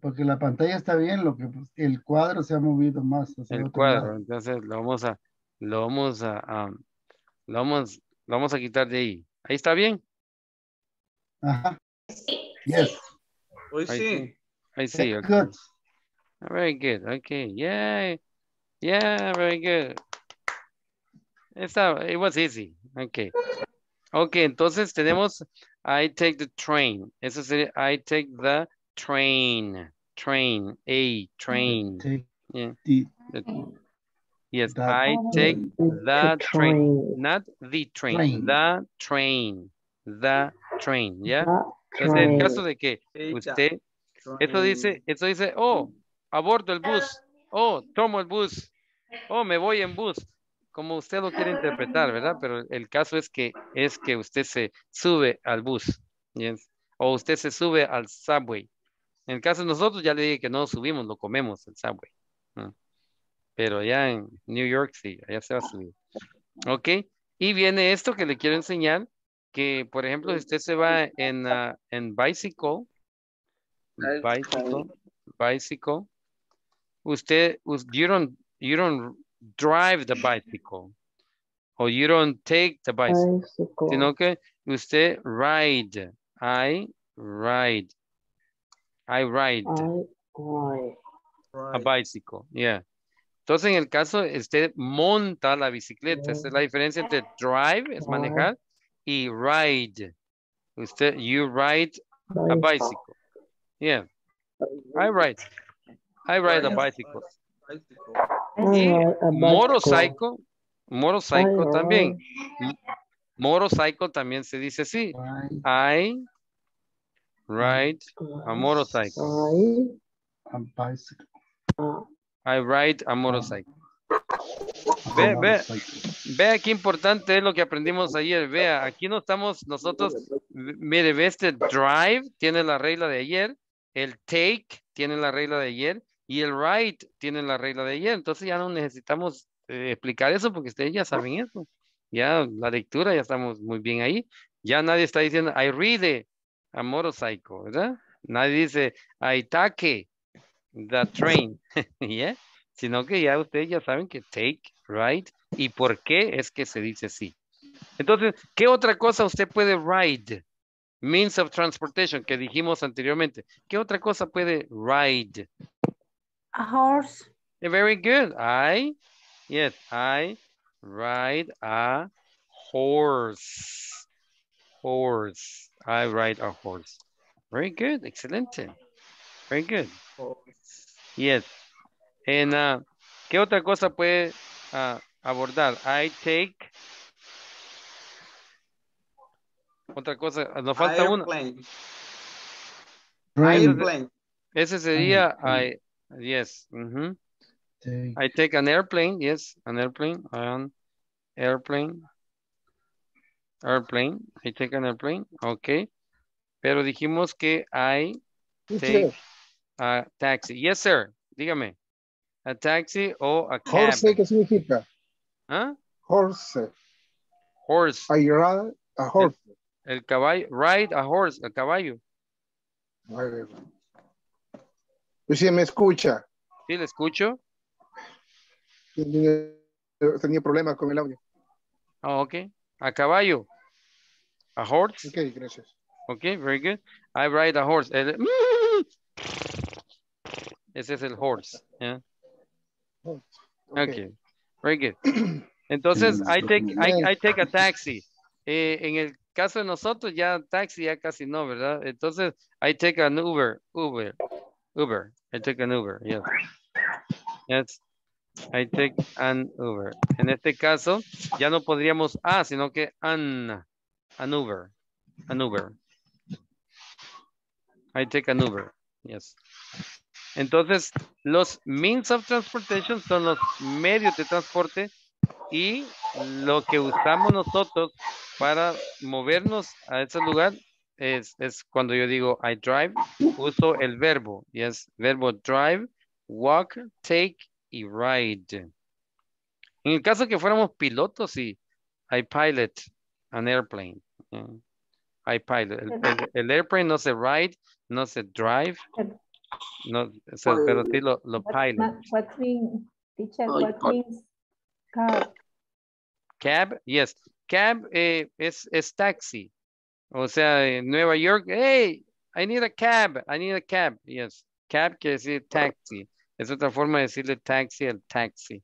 porque la pantalla está bien, lo que pues, el cuadro se ha movido más hacia El cuadro. lado. Entonces lo vamos a, lo vamos a, a- lo vamos, lo vamos a quitar de ahí. Ahí está bien. Ajá. sí, Yes. sí. Hoy sí. sí. Ahí sí. Very ok. good. Very good. Okay. Yeah. Yeah. Very good. Está, it was easy. Okay. Okay. Entonces tenemos I take the train. Eso sería I take the train. Train. A train. Take Yeah. the- the- yes. I take the The train. train. Not the train. Train. The train. The train. ¿Ya? The Entonces, en el caso de que usted Eso Train. dice, eso dice, oh, abordo el bus, oh, tomo el bus, oh, me voy en bus, como usted lo quiere interpretar, ¿verdad? Pero el caso es que es que usted se sube al bus, yes, o usted se sube al subway, En el caso de nosotros ya le dije que no subimos, lo comemos el subway. Mm. Pero ya en New York sí, allá se va a subir. Ok. Y viene esto que le quiero enseñar, que por ejemplo, si usted se va en, ah, en bicycle, bicycle, bicycle, usted, us- you don't, you don't drive the bicycle, or you don't take the bicycle, Bicycle. sino que usted ride, I ride, I ride I ride. a bicycle, yeah. Entonces, en el caso, usted monta la bicicleta. Esa es la diferencia entre drive, es manejar, y ride. Usted, you ride a bicycle. Yeah, I ride. I ride a bicycle. Y motorcycle I también. Motorcycle también se dice así. I ride a motorcycle. I, A bicycle. uh, I ride a motorcycle. A Ve, ve, vea qué importante es lo que aprendimos ayer. Vea, aquí no estamos nosotros, mire, ve este drive, tiene la regla de ayer, el take tiene la regla de ayer y el ride tiene la regla de ayer. Entonces ya no necesitamos eh, explicar eso porque ustedes ya saben eso. Ya la lectura ya estamos muy bien ahí. Ya nadie está diciendo I read a motorcycle, ¿verdad? Nadie dice I take the train, ¿ya? Sino que ya ustedes ya saben que take, ride y por qué es que se dice así. Entonces, ¿qué otra cosa usted puede ride? Means of transportation que dijimos anteriormente. ¿Qué otra cosa puede ride? A horse. Very good. I, yes, I ride a horse. Horse. I ride a horse. Very good. Excelente. Very good. Yes. En, ah, ¿Qué otra cosa puede ah, abordar? I take. Otra cosa, nos falta una. Airplane. Train. Airplane. Ese sería I, Yes. Take. I take an airplane, yes, an airplane, an airplane, airplane, I take an airplane, ok. Pero dijimos que I take a taxi. Yes, sir, dígame. A taxi o a cab. Horse, ¿qué significa? ¿Ah? Horse. Horse, I ride a horse. el caballo, ride a horse, el caballo. Si me escucha. ¿Sí le escucho? Tenía, tenía problemas con el audio. Ah, ok. A caballo. A horse. Ok, gracias. Okay, very good. I ride a horse. El- Ese es el horse. yeah. Ok. Okay, very good. Entonces, I take, I, I take a taxi. Eh, en el caso de nosotros, ya taxi ya casi no, ¿verdad? Entonces, I take an Uber, Uber, Uber. I take an Uber, yes. Yes, I take an Uber. En este caso, ya no podríamos a, sino que an, an Uber, an Uber. I take an Uber, yes. Entonces, los means of transportation son los medios de transporte y lo que usamos nosotros para movernos a ese lugar es, es cuando yo digo I drive, uso el verbo, yes, verbo drive, walk, take y ride. En el caso que fuéramos pilotos, sí, I pilot an airplane. I pilot. El, el- el airplane no se ride, no se drive, no, o sea, pero sí lo, lo pilot. What, what means, teacher, Ay, what ay. means car? Cab, yes. Cab eh, es, es taxi. O sea, en Nueva York, hey, I need a cab, I need a cab. Yes, cab quiere decir taxi. Es otra forma de decirle taxi al taxi.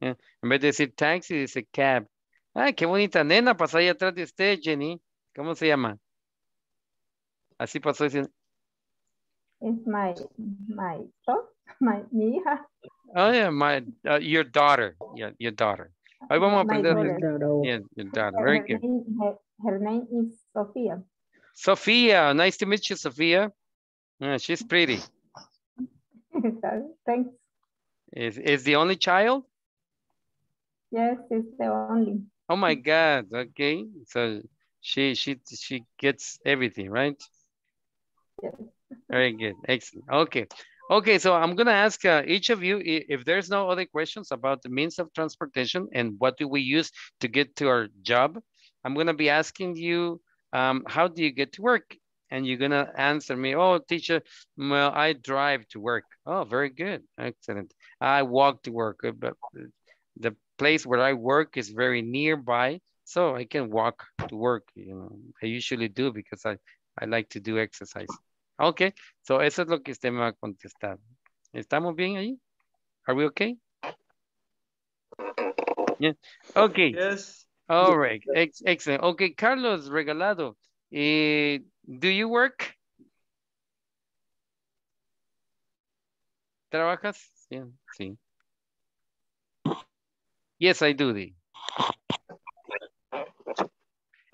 Eh, En vez de decir taxi, dice cab. Ay, qué bonita nena pasó ahí atrás de usted, Jenny. ¿Cómo se llama? Así pasó diciendo, It's my, my my, mi hija. oh yeah, my, uh, your daughter. Yeah, your daughter. Ahí vamos a aprender. daughter. Yeah, your daughter. Very her good. name, her, her name is Sofia. Sophia, nice to meet you, Sophia. Yeah, she's pretty. Thanks. Is is the only child? Yes, it's the only. Oh my God. Okay. So she she she gets everything, right? Yes. Very good. Excellent. Okay. Okay, so I'm going to ask uh, each of you if there's no other questions about the means of transportation and what do we use to get to our job. I'm going to be asking you, um, how do you get to work? And you're going to answer me, oh, teacher, well, I drive to work. Oh, very good. Excellent. I walk to work, uh, but the place where I work is very nearby, so I can walk to work. You know, I usually do because I, I like to do exercise. Ok, so eso es lo que usted me va a contestar. ¿Estamos bien ahí? Are we okay? Yeah. Okay. Yes. All right. Ex excellent. Okay, Carlos Regalado. eh, do you work? ¿Trabajas? Sí. sí. Yes, I do.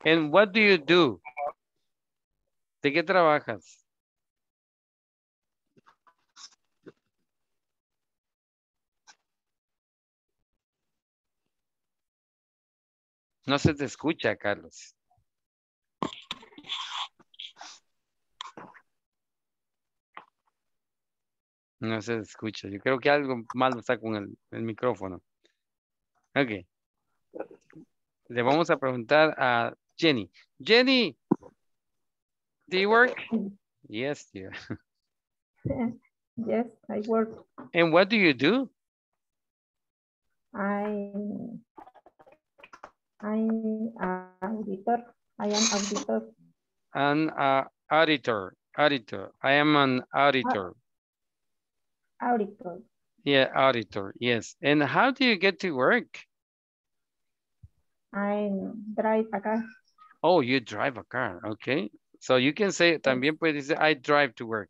And what do you do? ¿De qué trabajas? No se te escucha, Carlos. No se te escucha. Yo creo que algo malo está con el, el micrófono. Ok. Le vamos a preguntar a Jenny. Jenny, do you work? Yes, dear. Yes, I work. And what do you do? I I'm an auditor. I am auditor. An uh, auditor. Auditor. I am an auditor. Auditor. Yeah, auditor. Yes. And how do you get to work? I drive a car. Oh, you drive a car. Okay. So you can say, también puedes decir, I drive to work.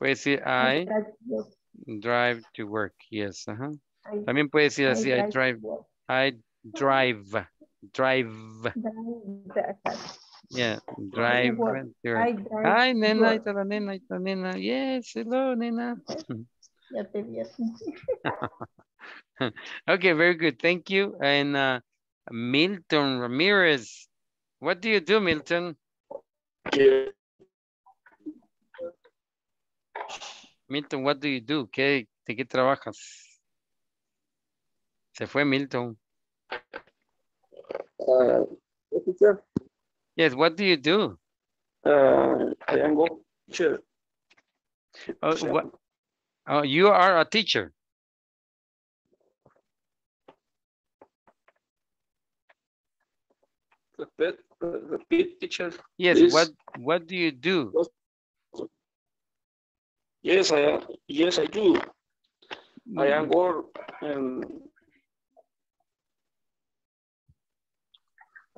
Puedes decir, I drive, drive to work. Yes. ajá. I- También puedes decir I así, I drive drive. I drive, drive. Drive. Yeah, drive. work. to work. I drive Ay, nena, la nena, la nena. Yes, hello, nena. Ya te vi así. Okay, very good. Thank you. And uh, Milton Ramirez. What do you do, Milton? Milton, what do you do? ¿Qué, ¿De qué trabajas? Se fue Milton. Uh, teacher, Yes, what do you do? uh, I am going teacher. Oh, what? Oh, you are a teacher. Repeat, repeat, teacher. Yes, Please. what what do you do? Yes, I. Yes, I do. I am work. Um,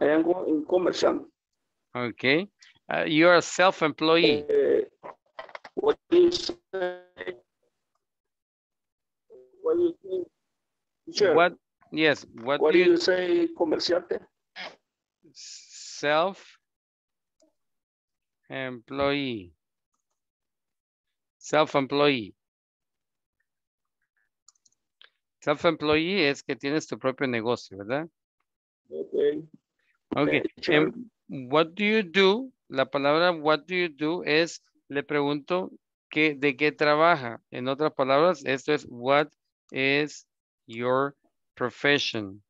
I am in commercial. Okay. Uh, you are a self-employee. Uh, what is uh, what do you think? Teacher, What? Yes, what, what do you you say comerciante? self-employee? Self-employee. Self-employee es que tienes tu propio negocio, ¿verdad? Okay. And what do you do? La palabra what do you do es, le pregunto, que, ¿de qué trabaja? En otras palabras, esto es what is your profession?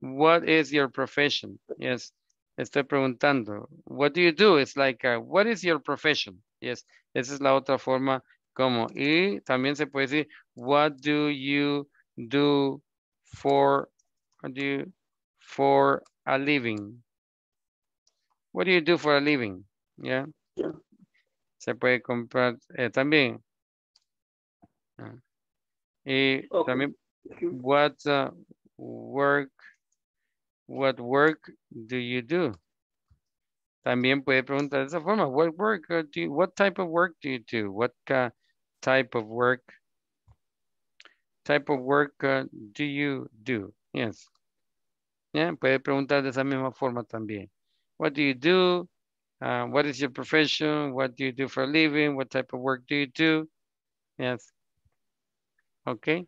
What is your profession? Yes. Estoy preguntando. What do you do? It's like, uh, what is your profession? Yes. Esa es la otra forma como. Y también se puede decir, what do you do for, do you, for a living? What do you do for a living? Yeah. Yeah. Se puede comprar eh, también. Ah. Y Okay. también, what uh, work, what work do you do? También puede preguntar de esa forma. What work uh, do you, what type of work do you do? What uh, type of work, type of work uh, do you do? Yes. Yeah, puede preguntar de esa misma forma también. What do you do? Uh, what is your profession? What do you do for a living? What type of work do you do? Yes. Okay.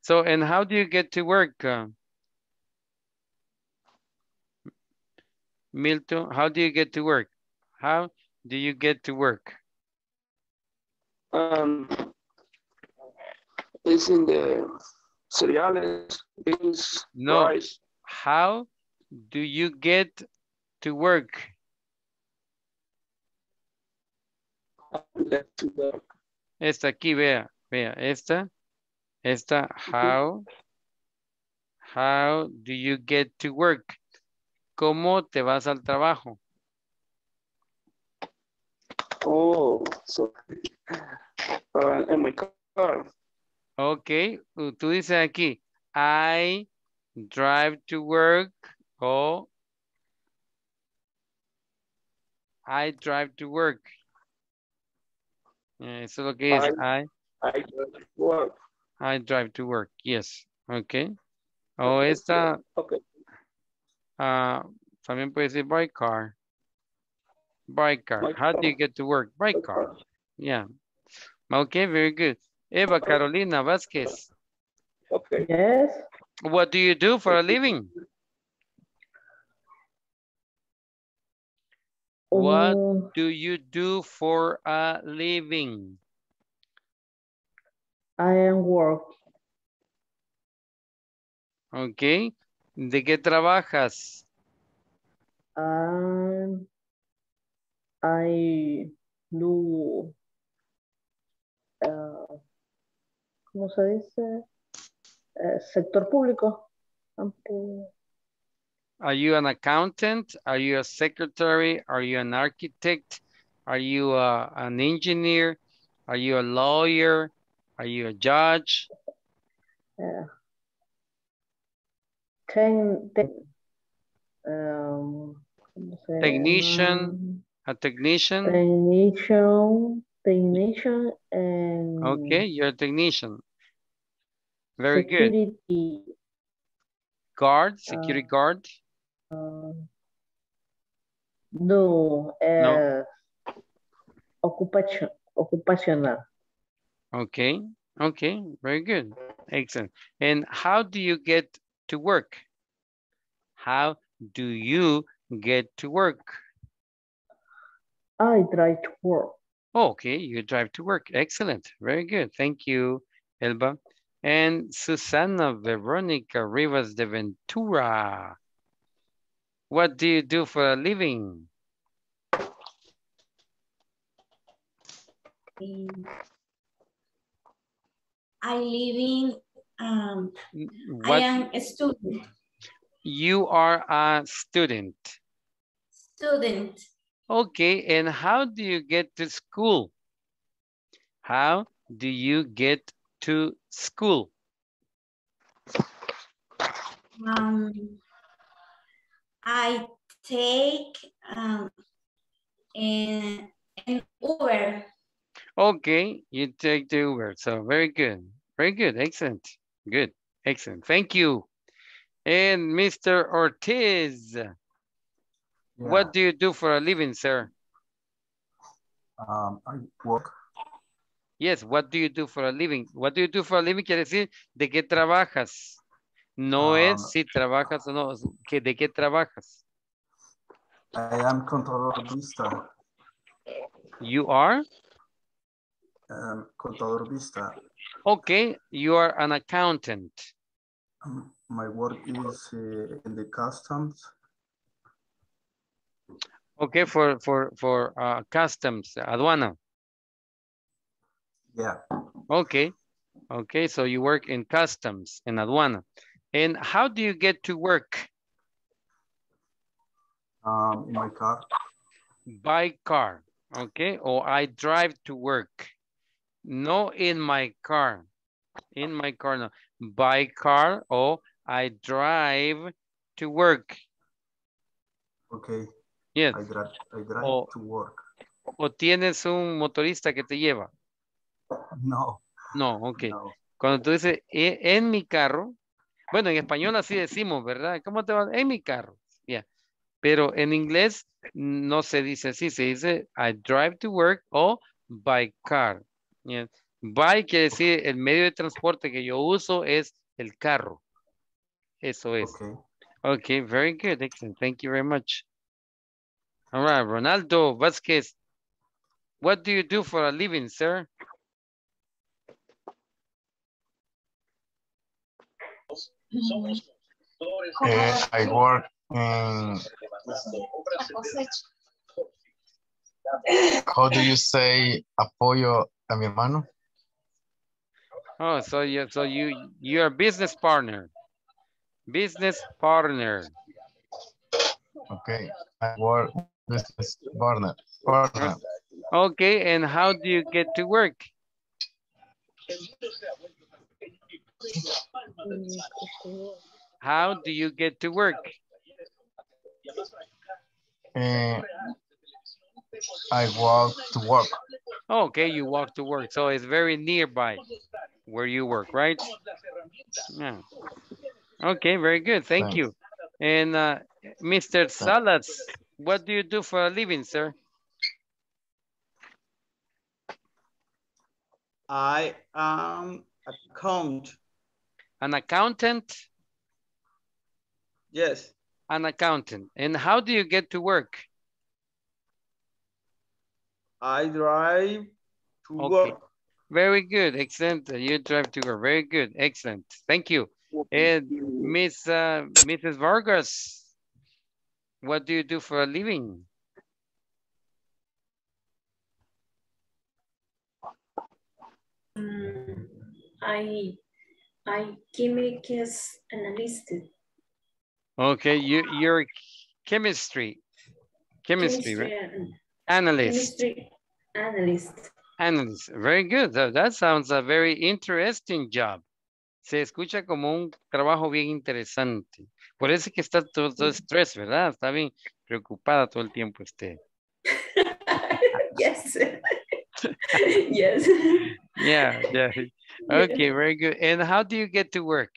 So, and how do you get to work? uh, Milton, how do you get to work? How do you get to work? Um, it's in the cereales, beans, No. rice. How do you get to work? Get to work. Esta aquí, vea, vea, esta, esta, how, how do you get to work? ¿Cómo te vas al trabajo? Oh, so uh, in my car. Ok, tú dices aquí, I drive to work o I drive to work. Eh, Eso es lo que es, I, I go to work. I drive to work, yes, ok. O esta, Okay. ah, también puede decir by car. By car, By how do you get to work? By car, yeah. Okay, very good. Eva Carolina Vasquez, Okay. Yes. what do you do for a living? What Um, do you do for a living? I am work. Ok. ¿De qué trabajas? Um, I do. ¿Cómo se dice? Eh, sector público. Are you an accountant? Are you a secretary? Are you an architect? Are you uh, an engineer? Are you a lawyer? Are you a judge? eh, ten, ten- um, Technician? A technician? Technician, technician and Okay, you're a technician. Very good. security. Guard, security guard? uh, no, uh, occupation, occupational. Okay, okay, very good. Excellent. And how do you get to work? How do you get to work? I drive to work. Okay, you drive to work. Excellent. Very good. Thank you, Elba. And Susana Veronica Rivas de Ventura. What do you do for a living? I live in, um, I am a student, you are a student. student. Okay, and how do you get to school? How do you get to school? Um, I take, um, an, an Uber. Okay, you take the Uber. So very good. Very good. Excellent. Good. Excellent. Thank you. And Mr. Ortiz, what do you do for a living, sir? Um, I work. Yes, what do you do for a living? What do you do for a living quiere decir de qué trabajas. No Um, es si trabajas o no, que de qué trabajas. I am contador vista. You are? Um, contador vista. Okay, you are an accountant. Um, my work is uh, in the customs. Okay, for, for, for uh, customs, aduana. Yeah. Okay, okay, so you work in customs, in aduana. And how do you get to work? Um, in my car. By car, okay? Or I drive to work. No in my car. In my car, no. By car or I drive to work. Okay. Yes. I drive, I drive to work. O tienes un motorista que te lleva. No. No, ok. No. Cuando tú dices "E- en mi carro, bueno, en español así decimos, ¿verdad? ¿Cómo te va? En mi carro, ya. Pero en inglés no se dice así, se dice I drive to work o by car. ya. By quiere decir el medio de transporte que yo uso es el carro. Eso es. Okay. Okay, very good, excellent. Thank you very much. All right, Ronaldo Vasquez, What do you do for a living, sir? Eh, I work in, how do you say apoyo a mi hermano? Oh, so you so you you're a business partner. Business partner. Okay, I work business partner. partner. Okay, and how do you get to work? How do you get to work? Eh, I walk to work. Okay, you walk to work, so it's very nearby where you work, right? Yeah. Okay, very good. Thank Thanks. you. And uh, Mr. Salas, what do you do for a living, sir? I am account. An accountant? Yes. An accountant. And how do you get to work? I drive to Okay. work. Very good. Excellent. You drive to work. Very good. Excellent. Thank you. And Miss uh, Mrs. Vargas, what do you do for a living? Mm, I I chemicals analyst. Okay, you you're chemistry, chemistry, right? Chemistry Analyst, Chemistry analyst. analyst. Very good. That, that sounds a very interesting job. Se escucha como un trabajo bien interesante. Por eso es que está todo, todo estrés, ¿verdad? Está bien preocupada todo el tiempo usted. yes. yes. Yeah, yeah. Okay, very good. And how do you get to work?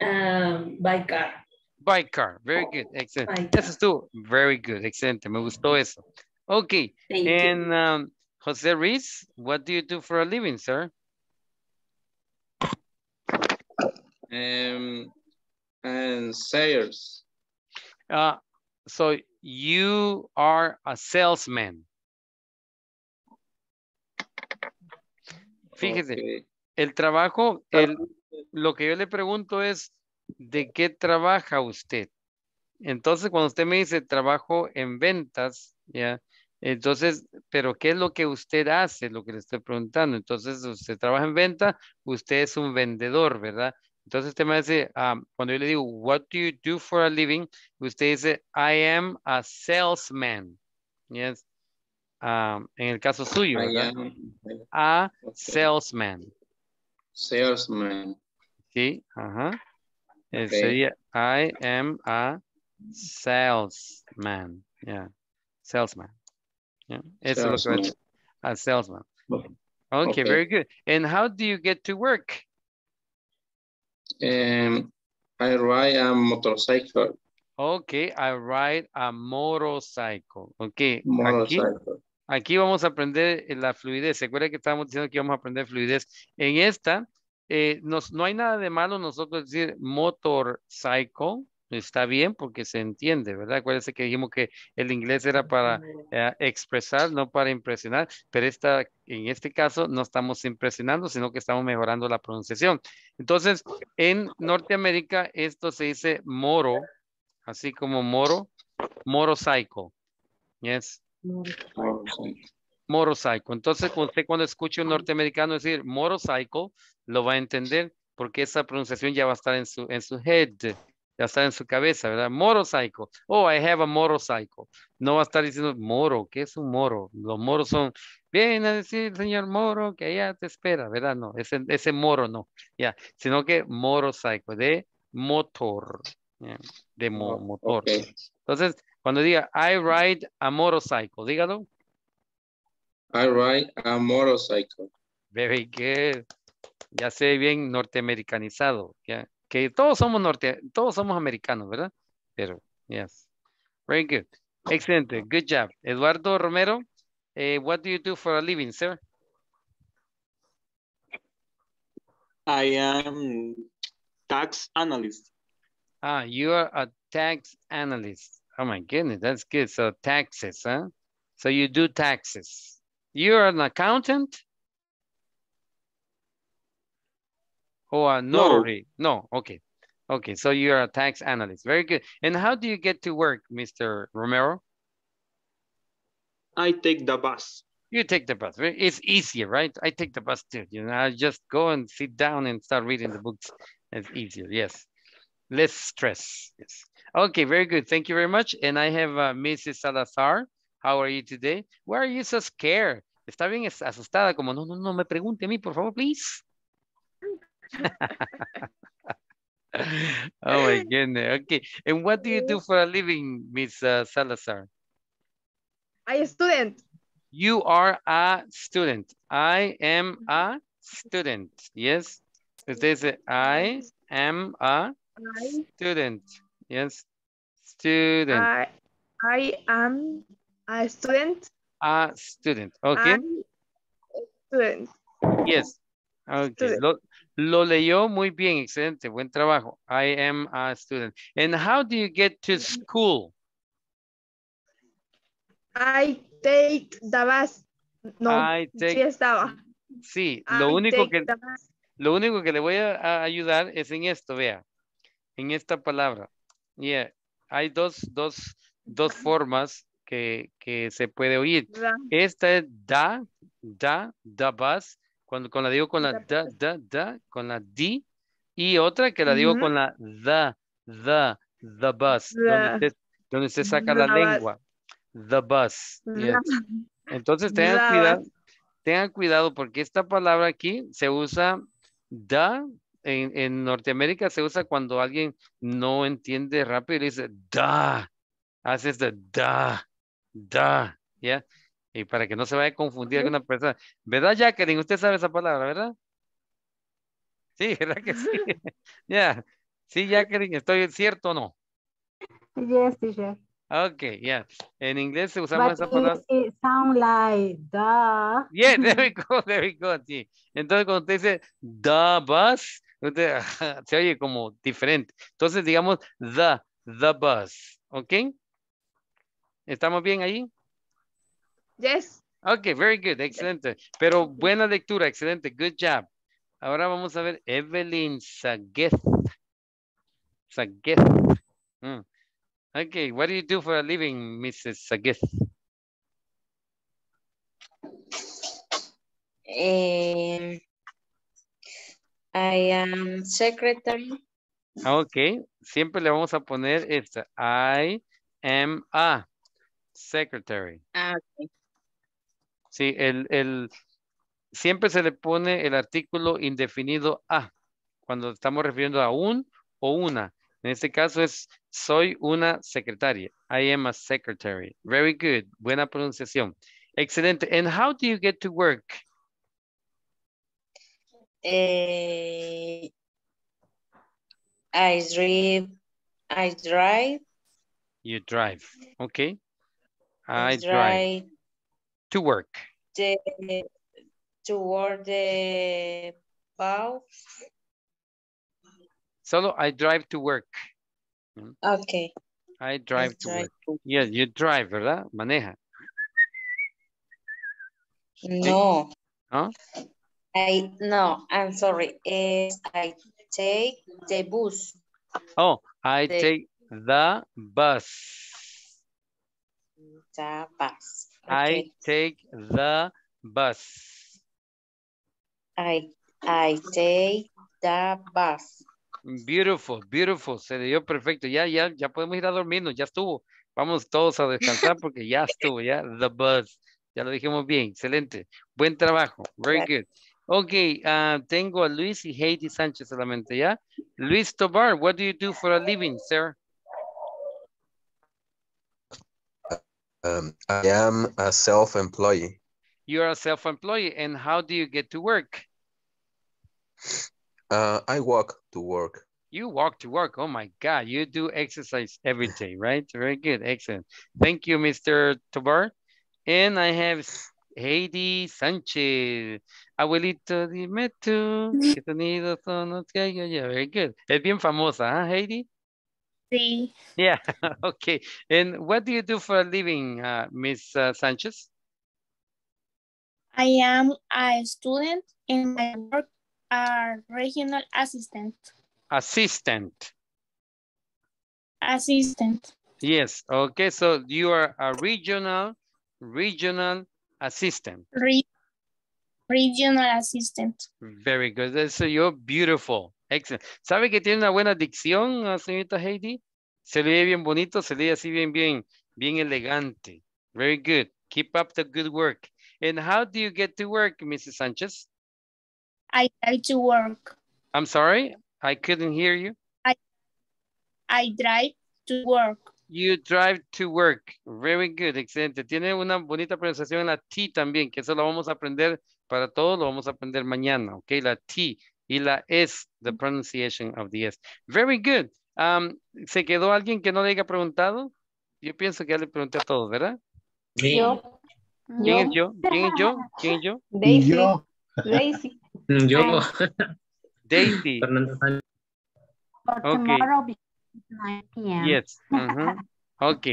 Um, by car. By car. Very good. Excellent. By Eso estuvo. Very good. Excelente. Me gustó eso. Okay. Thank you. and um, Jose Reese, what do you do for a living, sir? Um, and sales. Uh, so you are a salesman. Fíjese, Okay. el trabajo, el, lo que yo le pregunto es, ¿de qué trabaja usted? Entonces, cuando usted me dice trabajo en ventas, ya, entonces, pero ¿qué es lo que usted hace? Lo que le estoy preguntando. Entonces, usted trabaja en venta, usted es un vendedor, ¿verdad? Entonces, usted me dice, ah, cuando yo le digo, what do you do for a living? Usted dice, I am a salesman. Yes. Ah, en el caso suyo, ¿verdad? A salesman. salesman. Sí, ajá. Eh, Ok. Sería I am a salesman. Yeah. Salesman. Yeah. Eso es lo que va a Salesman. A salesman. Okay, Okay. very good. And how do you get to work? Um, I ride a motorcycle. Okay, I ride a motorcycle. Okay, Motorcycle. aquí vamos a aprender eh, la fluidez. ¿Se acuerda que estábamos diciendo que íbamos a aprender fluidez? En esta, eh, nos, no hay nada de malo nosotros decir motorcycle. Está bien porque se entiende, ¿verdad? Acuérdense que dijimos que el inglés era para eh, expresar, no para impresionar, pero esta, en este caso no estamos impresionando, sino que estamos mejorando la pronunciación. Entonces, en Norteamérica esto se dice moro, así como moro, motorcycle. Yes. Motorcycle. Motorcycle. Entonces, cuando usted cuando escuche un norteamericano decir motorcycle, lo va a entender porque esa pronunciación ya va a estar en su, en su head, ya está en su cabeza, ¿verdad? Motorcycle. Oh, I have a motorcycle. No va a estar diciendo moro. ¿Qué es un moro? Los moros son, viene a decir señor moro que allá te espera, ¿verdad? No, ese, ese moro no, ya, sino que motorcycle, de motor, ya, de mo- motor. okay. Entonces, cuando diga I ride a motorcycle, dígalo. I ride a motorcycle. Very good. Ya sé bien norteamericanizado, ya. Que todos somos norte, todos somos americanos, ¿verdad? Pero, yes. Very good. Excelente. Good job. Eduardo Romero, eh, what do you do for a living, sir? I am tax analyst. Ah, you are a tax analyst. Oh my goodness, that's good. So taxes, huh? So you do taxes. You're an accountant? Or a notary? No, okay. Okay, so you're a tax analyst. Very good. And how do you get to work, Mr. Romero? I take the bus. You take the bus. It's easier, right? I take the bus too. You know, I just go and sit down and start reading the books. It's easier, yes. Less stress, yes. Okay, very good. Thank you very much. And I have uh, Mrs. Salazar. How are you today? Why are you so scared? Está bien es- asustada, como no, no, no me pregunte a mí, por favor, please. oh my goodness. Okay. And what do you do for a living, Miss uh, Salazar? I a student. You are a student. I am a student. Yes. Usted dice, I am a I, student. Yes. Student. I, I am a student. a student. Okay. A student. Yes. Okay. Student. Lo, lo leyó muy bien. Excelente. Buen trabajo. I am a student. And how do you get to school? I take the bus. No, I sí take- estaba. Sí, I lo único take que. Lo único que le voy a ayudar es en esto, vea. En esta palabra. Yeah. Hay dos, dos, dos formas que, que se puede oír. Da- Esta es da, da, da bus. Cuando, cuando la digo con la da, da, da, con la di. Y otra que la digo Ujú. con la the, the, the bus. The- Donde usted, donde usted saca la bus. lengua. The bus. yes. Da- Entonces tengan Da cuidado, tengan cuidado porque esta palabra aquí se usa da. En, en Norteamérica se usa cuando alguien no entiende rápido y dice da. Haces de da, da, ¿ya? Y para que no se vaya a confundir alguna persona. ¿Verdad, Jacqueline? Usted sabe esa palabra, ¿verdad? Sí, ¿verdad que sí? Ya. Sí, Jacqueline, ¿estoy cierto o no? Yes, teacher. Ok, ya. En inglés se usamos esa palabra. it, it sound like the. Yeah, there we go, there we go, sí. Entonces, cuando usted dice the bus, usted, se oye como diferente. Entonces, digamos the, the bus, ¿ok? ¿Estamos bien ahí? Yes. Ok, very good, excelente. Pero buena lectura, excelente, good job. Ahora vamos a ver Evelyn Saguez. Saguez. Mm. Okay, what do you do for a living, Mrs. Saguez? Um, I am secretary. Ok, siempre le vamos a poner esta. I am a secretary. Ah, okay. Sí, el, el, siempre se le pone el artículo indefinido a cuando estamos refiriendo a un o una. En este caso es soy una secretaria. I am a secretary. Very good. Buena pronunciación. Excelente. And how do you get to work? Eh, I drive. I drive. You drive. Okay. I I drive drive to work. the toward the bus. Solo I drive to work. Okay. I drive to drive work. Yes, you drive, ¿verdad? Maneja. No. ¿No? I no. I'm sorry. Is I take the bus. Oh, I The- take the bus. The bus. I take the bus. I I take the bus. Beautiful, beautiful. Se le dio perfecto. Ya, ya, ya podemos ir a dormirnos. Ya estuvo. Vamos todos a descansar porque ya estuvo, ya. The bus. Ya lo dijimos bien. Excelente. Buen trabajo. Very good. Ok, ah, tengo a Luis y Heidi Sánchez solamente, ¿ya? Luis Tobar, what do you do for a living, sir? Um, I am a self-employed. You are a self-employed, and how do you get to work? Uh, I walk to work. You walk to work. Oh my God, you do exercise every day, right? Very good, excellent. Thank you, Mr. Tobar. And I have Heidi Sánchez. Abuelito, dime tú, qué sonidos son los que yo oye. Very good. Es bien famosa, ¿ah, Heidi? Sí. Yeah, okay. And what do you do for a living, uh, Miss uh, Sanchez? I am a student and my work a regional assistant. Assistant. Assistant. Yes, okay, so you are a regional, regional assistant. Re regional assistant. Very good. So you're beautiful. Excellent. ¿Sabe que tiene una buena dicción, señorita Heidi? Se le ve bien bonito, se lee así bien, bien, bien elegante. Very good. Keep up the good work. And how do you get to work, Mrs. Sanchez? I drive to work. I'm sorry, I couldn't hear you. I I drive to work. You drive to work. Very good, excelente. Tiene una bonita pronunciación en la T también, que eso lo vamos a aprender para todos, lo vamos a aprender mañana, ok? La T y la S, the pronunciation of the S. Very good. Um, ¿Se quedó alguien que no le haya preguntado? Yo pienso que ya le pregunté a todos, ¿verdad? Yo. ¿Quién es yo? ¿Quién es yo? ¿Quién es yo? Daisy. Yo. Daisy. Yo. Daisy. Fernando Sánchez. Okay. tomorrow because 9 p.m. Yes. ujú. Ok.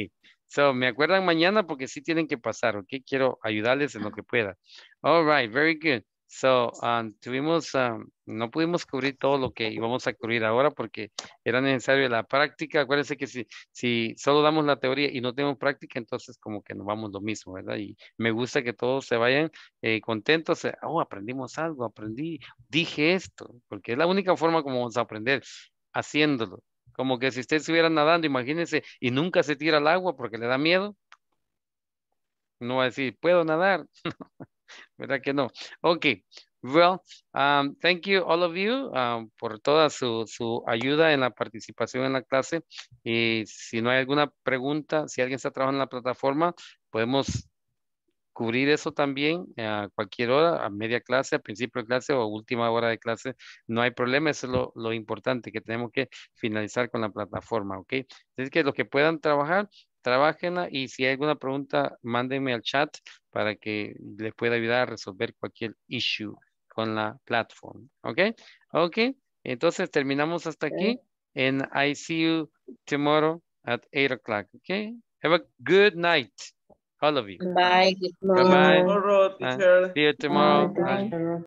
So, me acuerdan mañana porque sí tienen que pasar, ok? Quiero ayudarles en lo que pueda. All right, very good. So, um, tuvimos, um, no pudimos cubrir todo lo que íbamos a cubrir ahora porque era necesario la práctica. Acuérdense que si, si solo damos la teoría y no tenemos práctica, entonces como que nos vamos lo mismo, ¿verdad? Y me gusta que todos se vayan eh, contentos. eh, Oh, aprendimos algo, aprendí, dije esto, porque es la única forma como vamos a aprender, haciéndolo. Como que si usted estuviera nadando, imagínese, y nunca se tira al agua porque le da miedo. No va a decir, puedo nadar. ¿Verdad que no? Ok. Well, um, thank you all of you um, por toda su, su ayuda en la participación en la clase. Y si no hay alguna pregunta, si alguien está trabajando en la plataforma, podemos cubrir eso también a cualquier hora, a media clase, a principio de clase o última hora de clase. No hay problema, eso es lo, lo importante, que tenemos que finalizar con la plataforma, ¿ok? Así que los que puedan trabajar, trabajenla y si hay alguna pregunta, mándenme al chat para que les pueda ayudar a resolver cualquier issue con la plataforma, ¿ok? Ok, entonces terminamos hasta aquí and I see you tomorrow at 8 o'clock, ¿ok? Have a good night, all of you. Bye. Bye-bye. Tomorrow, Uh, teacher. see you tomorrow. Bye. Bye.